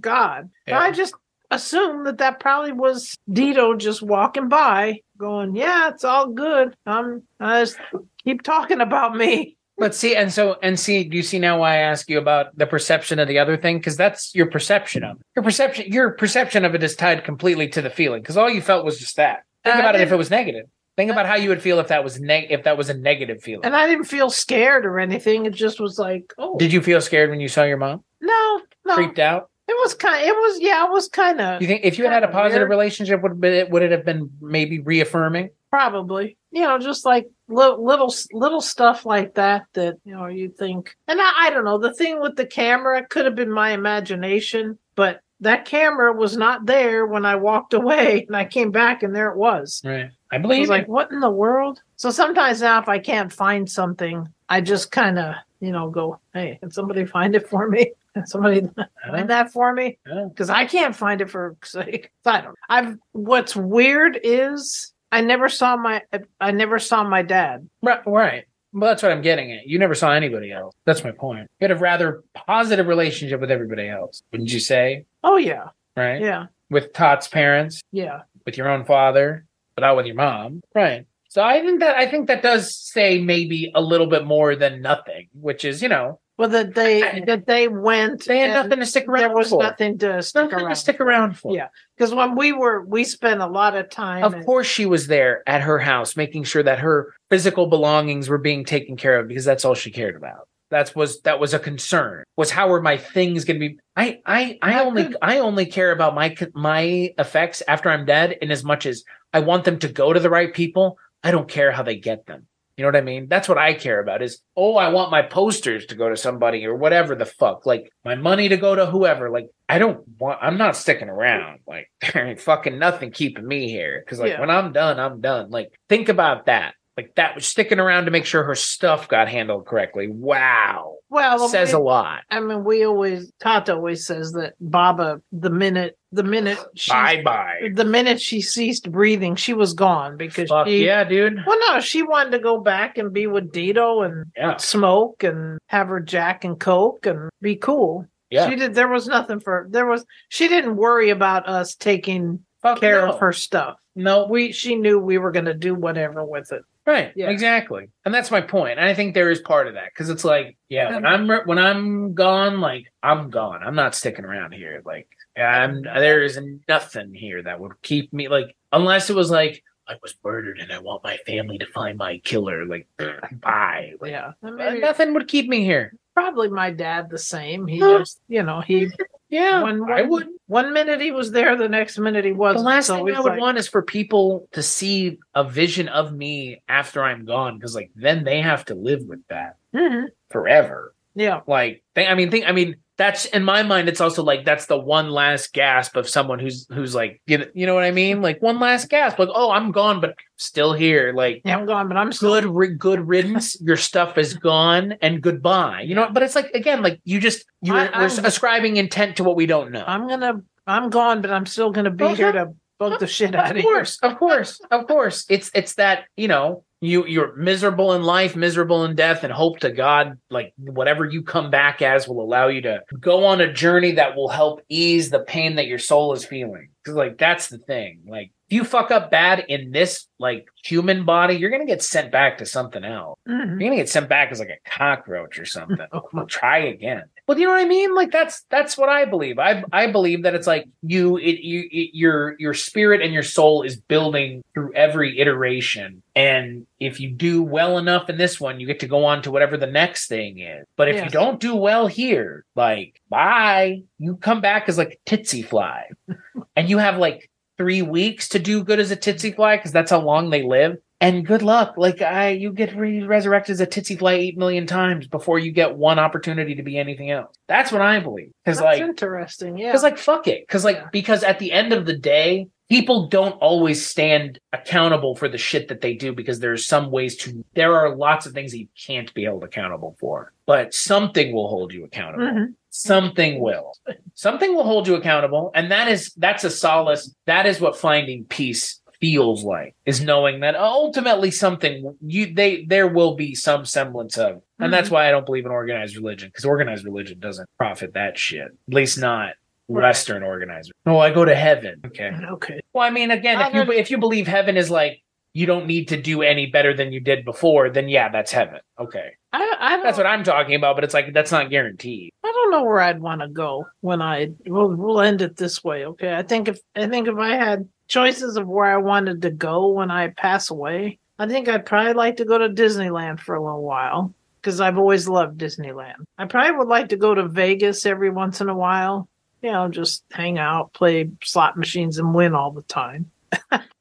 Speaker 1: God.
Speaker 2: Yeah.
Speaker 1: I just assumed that that probably was Dito just walking by going, yeah, it's all good. Um, I just keep talking about me.
Speaker 2: But see, and so, and see, do you see now why I ask you about the perception of the other thing? Because that's your perception of it. your perception. Your perception of it is tied completely to the feeling. Because all you felt was just that. Think
Speaker 1: Uh,
Speaker 2: about it if
Speaker 1: it-
Speaker 2: was negative. Think about how you would feel if that was neg- if that was a negative feeling.
Speaker 1: And I didn't feel scared or anything. It just was like, oh,
Speaker 2: Did you feel scared when you saw your mom?
Speaker 1: no, no.
Speaker 2: Creeped out?
Speaker 1: It was kind. Of, It was yeah. It was kind of
Speaker 2: you think if you had had a positive
Speaker 1: weird.
Speaker 2: relationship, would it would it have been maybe reaffirming?
Speaker 1: probably you know just like li- little little stuff like that that you know you think. And I, I don't know. The thing with the camera could have been my imagination, but that camera was not there when I walked away, and I came back and there it was.
Speaker 2: Right. I
Speaker 1: I
Speaker 2: believe.
Speaker 1: was like, what in the world? So sometimes now, if I can't find something, I just kind of, you know, go, hey, can somebody find it for me? Can somebody find that for me?
Speaker 2: Yeah.
Speaker 1: Because I can't find it for sake. I don't. I've. What's weird is I never saw my. I never saw my dad.
Speaker 2: Right, right. Well, that's what I'm getting at. You never saw anybody else. That's my point. You had a rather positive relationship with everybody else, wouldn't you say?
Speaker 1: Oh yeah,
Speaker 2: Right.
Speaker 1: yeah,
Speaker 2: With Tot's parents,
Speaker 1: yeah.
Speaker 2: with your own father, but not with your mom. Right. So I think that I think that does say maybe a little bit more than nothing, which is you know
Speaker 1: Well, that they that they went.
Speaker 2: they had nothing to stick around
Speaker 1: There was
Speaker 2: for.
Speaker 1: nothing to stick
Speaker 2: Nothing
Speaker 1: around.
Speaker 2: to stick around for.
Speaker 1: Yeah. Because when we were, we spent a lot of time.
Speaker 2: Of
Speaker 1: and-
Speaker 2: course, she was there at her house, making sure that her physical belongings were being taken care of because that's all she cared about. That was that was a concern. Was how are my things going to be? I I I only I only care about my my effects after I'm dead, in as much as I want them to go to the right people. I don't care how they get them. You know what I mean? That's what I care about. Is oh, I want my posters to go to somebody or whatever the fuck. Like my money to go to whoever. Like I don't want. I'm not sticking around. Like there ain't fucking nothing keeping me here. Because like
Speaker 1: Yeah.
Speaker 2: when I'm done, I'm done. Like think about that. Like that was sticking around to make sure her stuff got handled correctly. Wow,
Speaker 1: well,
Speaker 2: says
Speaker 1: we-
Speaker 2: a lot.
Speaker 1: I mean, we always Tata always says that Baba, the minute the minute she
Speaker 2: Bye bye.
Speaker 1: the minute she ceased breathing, she was gone because
Speaker 2: Fuck
Speaker 1: she.
Speaker 2: yeah, dude.
Speaker 1: Well, no, she wanted to go back and be with Dito and
Speaker 2: Yeah,
Speaker 1: smoke and have her Jack and Coke and be cool.
Speaker 2: yeah.
Speaker 1: She did. There was nothing for. There was. She didn't worry about us taking
Speaker 2: Fuck
Speaker 1: care
Speaker 2: no.
Speaker 1: of her stuff.
Speaker 2: No,
Speaker 1: We. She knew we were going to do whatever with it.
Speaker 2: Right.
Speaker 1: Yeah.
Speaker 2: Exactly. And that's my point. And I think there is part of that because it's like, yeah, when I'm when I'm gone, like I'm gone. I'm not sticking around here. Like I'm there is nothing here that would keep me like unless it was like I was murdered and I want my family to find my killer. Like bye. Like,
Speaker 1: Yeah. And
Speaker 2: uh,
Speaker 1: maybe-
Speaker 2: nothing would keep me here.
Speaker 1: probably my dad the same. He
Speaker 2: Huh.
Speaker 1: just, you know, he
Speaker 2: Yeah.
Speaker 1: one,
Speaker 2: I would.
Speaker 1: One minute he was there, the next minute he wasn't.
Speaker 2: The last
Speaker 1: So
Speaker 2: thing I would
Speaker 1: like-
Speaker 2: want is for people to see a vision of me after I'm gone, because like then they have to live with that
Speaker 1: Mhm.
Speaker 2: forever.
Speaker 1: Yeah.
Speaker 2: Like, they, I mean, think, I mean, that's in my mind. It's also like that's the one last gasp of someone who's who's like, you know, you know what I mean? Like one last gasp, like, oh, I'm gone, but still here. Like,
Speaker 1: Yeah, I'm gone, but I'm still.
Speaker 2: good, ri- good riddance. Your stuff is gone, and goodbye. You know, but it's like again, like you just you're,
Speaker 1: I-
Speaker 2: we're
Speaker 1: I'm-
Speaker 2: ascribing intent to what we don't know.
Speaker 1: I'm gonna. I'm gone, but I'm still gonna be here to bug the shit out
Speaker 2: of you.
Speaker 1: of
Speaker 2: course of course of course it's it's that you know you you're miserable in life miserable in death and hope to god like whatever you come back as will allow you to go on a journey that will help ease the pain that your soul is feeling. Like that's the thing. Like if you fuck up bad in this like human body you're gonna get sent back to something else.
Speaker 1: Mhm.
Speaker 2: you're gonna get sent back as like a cockroach or something
Speaker 1: Oh,
Speaker 2: well, try again. Well, you know what I mean? Like that's that's what I believe. I I believe that it's like you it you it, your your spirit and your soul is building through every iteration, and if you do well enough in this one, you get to go on to whatever the next thing is. But if you don't do well here, like bye, you come back as like a tsetse fly, and you have like three weeks to do good as a tsetse fly because that's how long they live. And good luck. Like I, you get re- resurrected as a tsetse fly eight million times before you get one opportunity to be anything else. That's what I believe. Because like,
Speaker 1: interesting. Yeah.
Speaker 2: because like, fuck it. Because like,
Speaker 1: Yeah.
Speaker 2: because at the end of the day, people don't always stand accountable for the shit that they do. Because there's some ways to. There are lots of things that you can't be held accountable for, but something will hold you accountable
Speaker 1: Mhm.
Speaker 2: Something will. Something will hold you accountable and that is that's a solace. That is what finding peace feels like is knowing that ultimately something you they there will be some semblance of and that's mm-hmm. why i don't believe in organized religion because organized religion doesn't profit that shit at least not western organized no oh, i go to heaven. Okay.
Speaker 1: Okay.
Speaker 2: well i mean again if you if you believe heaven is like you don't need to do any better than you did before, then yeah, that's heaven. Okay.
Speaker 1: I, I
Speaker 2: That's what I'm talking about, but it's like that's not guaranteed.
Speaker 1: I don't know where I'd want to go when I we'll we'll end it this way, okay? I think if I think if I had choices of where I wanted to go when I pass away, I think I'd probably like to go to Disneyland for a little while because I've always loved Disneyland. I probably would like to go to Vegas every once in a while. You know, just hang out, play slot machines, and win all the time.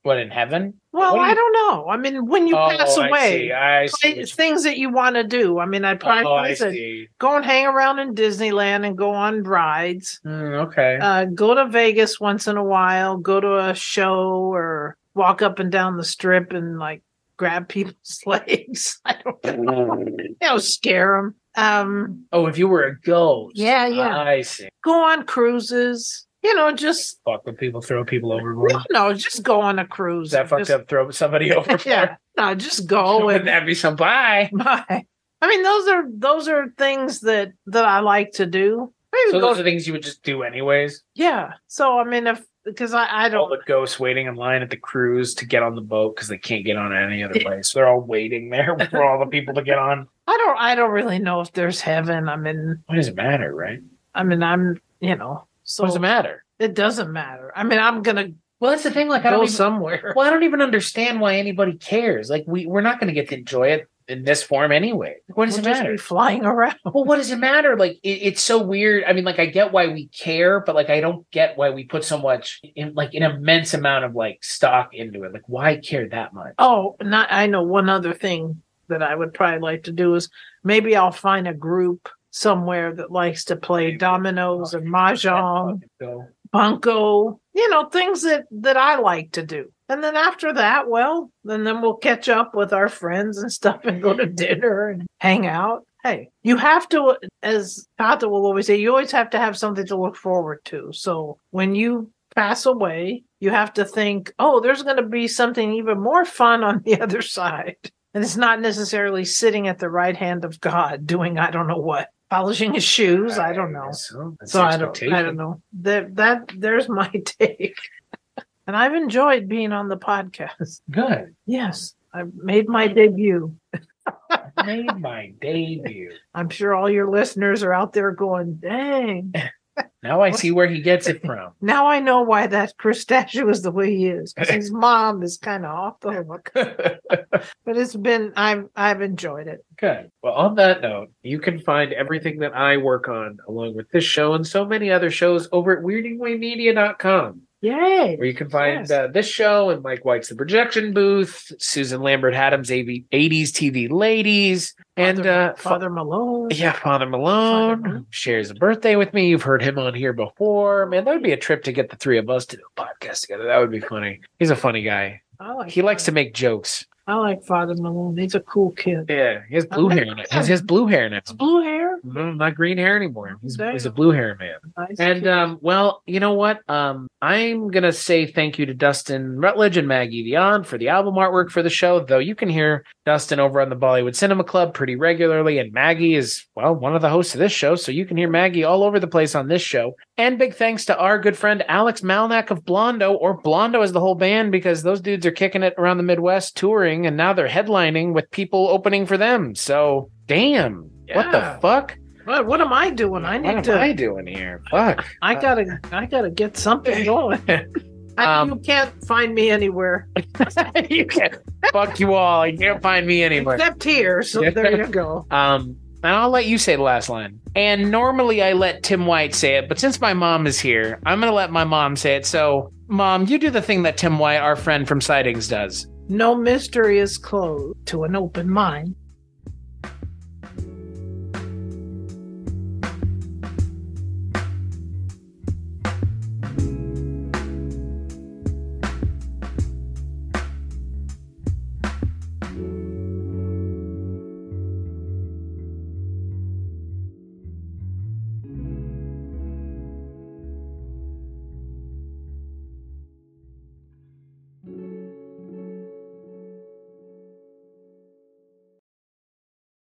Speaker 2: What in heaven?
Speaker 1: Well,
Speaker 2: do you-
Speaker 1: I don't know. I mean, when you
Speaker 2: oh,
Speaker 1: pass
Speaker 2: I
Speaker 1: away,
Speaker 2: see. I see.
Speaker 1: play- things that you want to do. I mean, I'd probably
Speaker 2: oh, I
Speaker 1: to
Speaker 2: see.
Speaker 1: go and hang around in Disneyland and go on rides.
Speaker 2: Mm, okay.
Speaker 1: Uh, go to Vegas once in a while. Go to a show or walk up and down the strip and like grab people's legs. I don't know. You know, scare them. Um,
Speaker 2: oh, if you were a ghost.
Speaker 1: Yeah, yeah.
Speaker 2: I see.
Speaker 1: go on cruises. You know, just
Speaker 2: Fuck when people throw people overboard.
Speaker 1: no, just go on a cruise.
Speaker 2: Is that fucked
Speaker 1: Just-
Speaker 2: up? Throw somebody overboard.
Speaker 1: Yeah, no, just go
Speaker 2: Wouldn't
Speaker 1: and
Speaker 2: that be some bye?
Speaker 1: Bye. I mean, those are those are things that that I like to do. Maybe
Speaker 2: So
Speaker 1: go,
Speaker 2: those are things you would just do anyways.
Speaker 1: yeah. So I mean, if because I I don't
Speaker 2: the ghosts waiting in line at the cruise to get on the boat because they can't get on any other way. So they're all waiting there for all the people to get on.
Speaker 1: I don't I don't really know if there's heaven. I mean,
Speaker 2: What does it matter, right?
Speaker 1: I mean, I'm you know, so
Speaker 2: What does it matter?
Speaker 1: it doesn't matter. I mean, I'm gonna
Speaker 2: Well, that's the thing. Like, I
Speaker 1: go
Speaker 2: don't even,
Speaker 1: somewhere.
Speaker 2: well, I don't even understand why anybody cares. Like, we we're not going to get to enjoy it in this form anyway. What does
Speaker 1: We'll
Speaker 2: it
Speaker 1: just
Speaker 2: matter?
Speaker 1: be flying around.
Speaker 2: Well, what does it matter? Like, it, it's so weird. I mean, like, I get why we care, but like, I don't get why we put so much in, like, an immense amount of like stock into it. Like, why care that much?
Speaker 1: Oh, not I know one other thing that I would probably like to do is maybe I'll find a group somewhere that likes to play dominoes and mahjong. Bunko, you know, things that that I like to do. And then after that, well, then then we'll catch up with our friends and stuff and go to dinner and hang out. Hey, you have to, as Tata will always say, you always have to have something to look forward to. So when you pass away, you have to think, oh, there's going to be something even more fun on the other side. And it's not necessarily sitting at the right hand of God doing I don't know what, polishing his shoes. I don't know.
Speaker 2: So, that's
Speaker 1: So I don't, I don't know. That that there's my take. and I've enjoyed being on the podcast.
Speaker 2: Good.
Speaker 1: Yes, I've made my debut.
Speaker 2: I made my debut.
Speaker 1: I'm sure all your listeners are out there going, "Dang!"
Speaker 2: Now I see where he gets it from.
Speaker 1: Now I know why that pistachio is the way he is. his mom is kind of off the hook. But it's been I've I've enjoyed it.
Speaker 2: Good. Well, on that note, you can find everything that I work on, along with this show and so many other shows, over at weirdingwaymedia.com,
Speaker 1: Yay!
Speaker 2: where you can find
Speaker 1: Yes.
Speaker 2: uh, this show and Mike White's The Projection Booth, Susan Lambert Adams' AV 80s TV Ladies, and
Speaker 1: Father,
Speaker 2: uh,
Speaker 1: Father Malone.
Speaker 2: Yeah, Father Malone
Speaker 1: Father Malone.
Speaker 2: shares a birthday with me. You've heard him on here before. Man, that would be a trip to get the three of us to do a podcast together. That would be funny. He's a funny guy.
Speaker 1: Like
Speaker 2: He likes to make jokes.
Speaker 1: I like Father Malone. He's a cool kid.
Speaker 2: Yeah, he has blue
Speaker 1: Okay.
Speaker 2: hair. He has his blue hair now.
Speaker 1: It's blue hair.
Speaker 2: No, not green hair anymore. He's, he's a blue hair man.
Speaker 1: Nice
Speaker 2: And um, well, you know what? Um, I'm gonna say thank you to Dustin Rutledge and Maggie Dion for the album artwork for the show. Though you can hear Dustin over on the Bollywood Cinema Club pretty regularly, and Maggie is well one of the hosts of this show, so you can hear Maggie all over the place on this show. And big thanks to our good friend Alex Malnack of Blondo, or Blondo as the whole band, because those dudes are kicking it around the Midwest touring, and now they're headlining with people opening for them. So damn, what the fuck?
Speaker 1: What, what am I doing? I
Speaker 2: What
Speaker 1: need
Speaker 2: am
Speaker 1: to.
Speaker 2: I
Speaker 1: I,
Speaker 2: doing here? Fuck.
Speaker 1: I gotta. I gotta get something going. I,
Speaker 2: Um,
Speaker 1: you can't find me anywhere
Speaker 2: you can't. Fuck you all. You can't find me anywhere.
Speaker 1: except here. So there you go.
Speaker 2: Um, and I'll let you say the last line. And normally I let Tim White say it, but since my mom is here, I'm going to let my mom say it. So, mom, you do the thing that Tim White, our friend from Sightings, does.
Speaker 1: No mystery is closed to an open mind.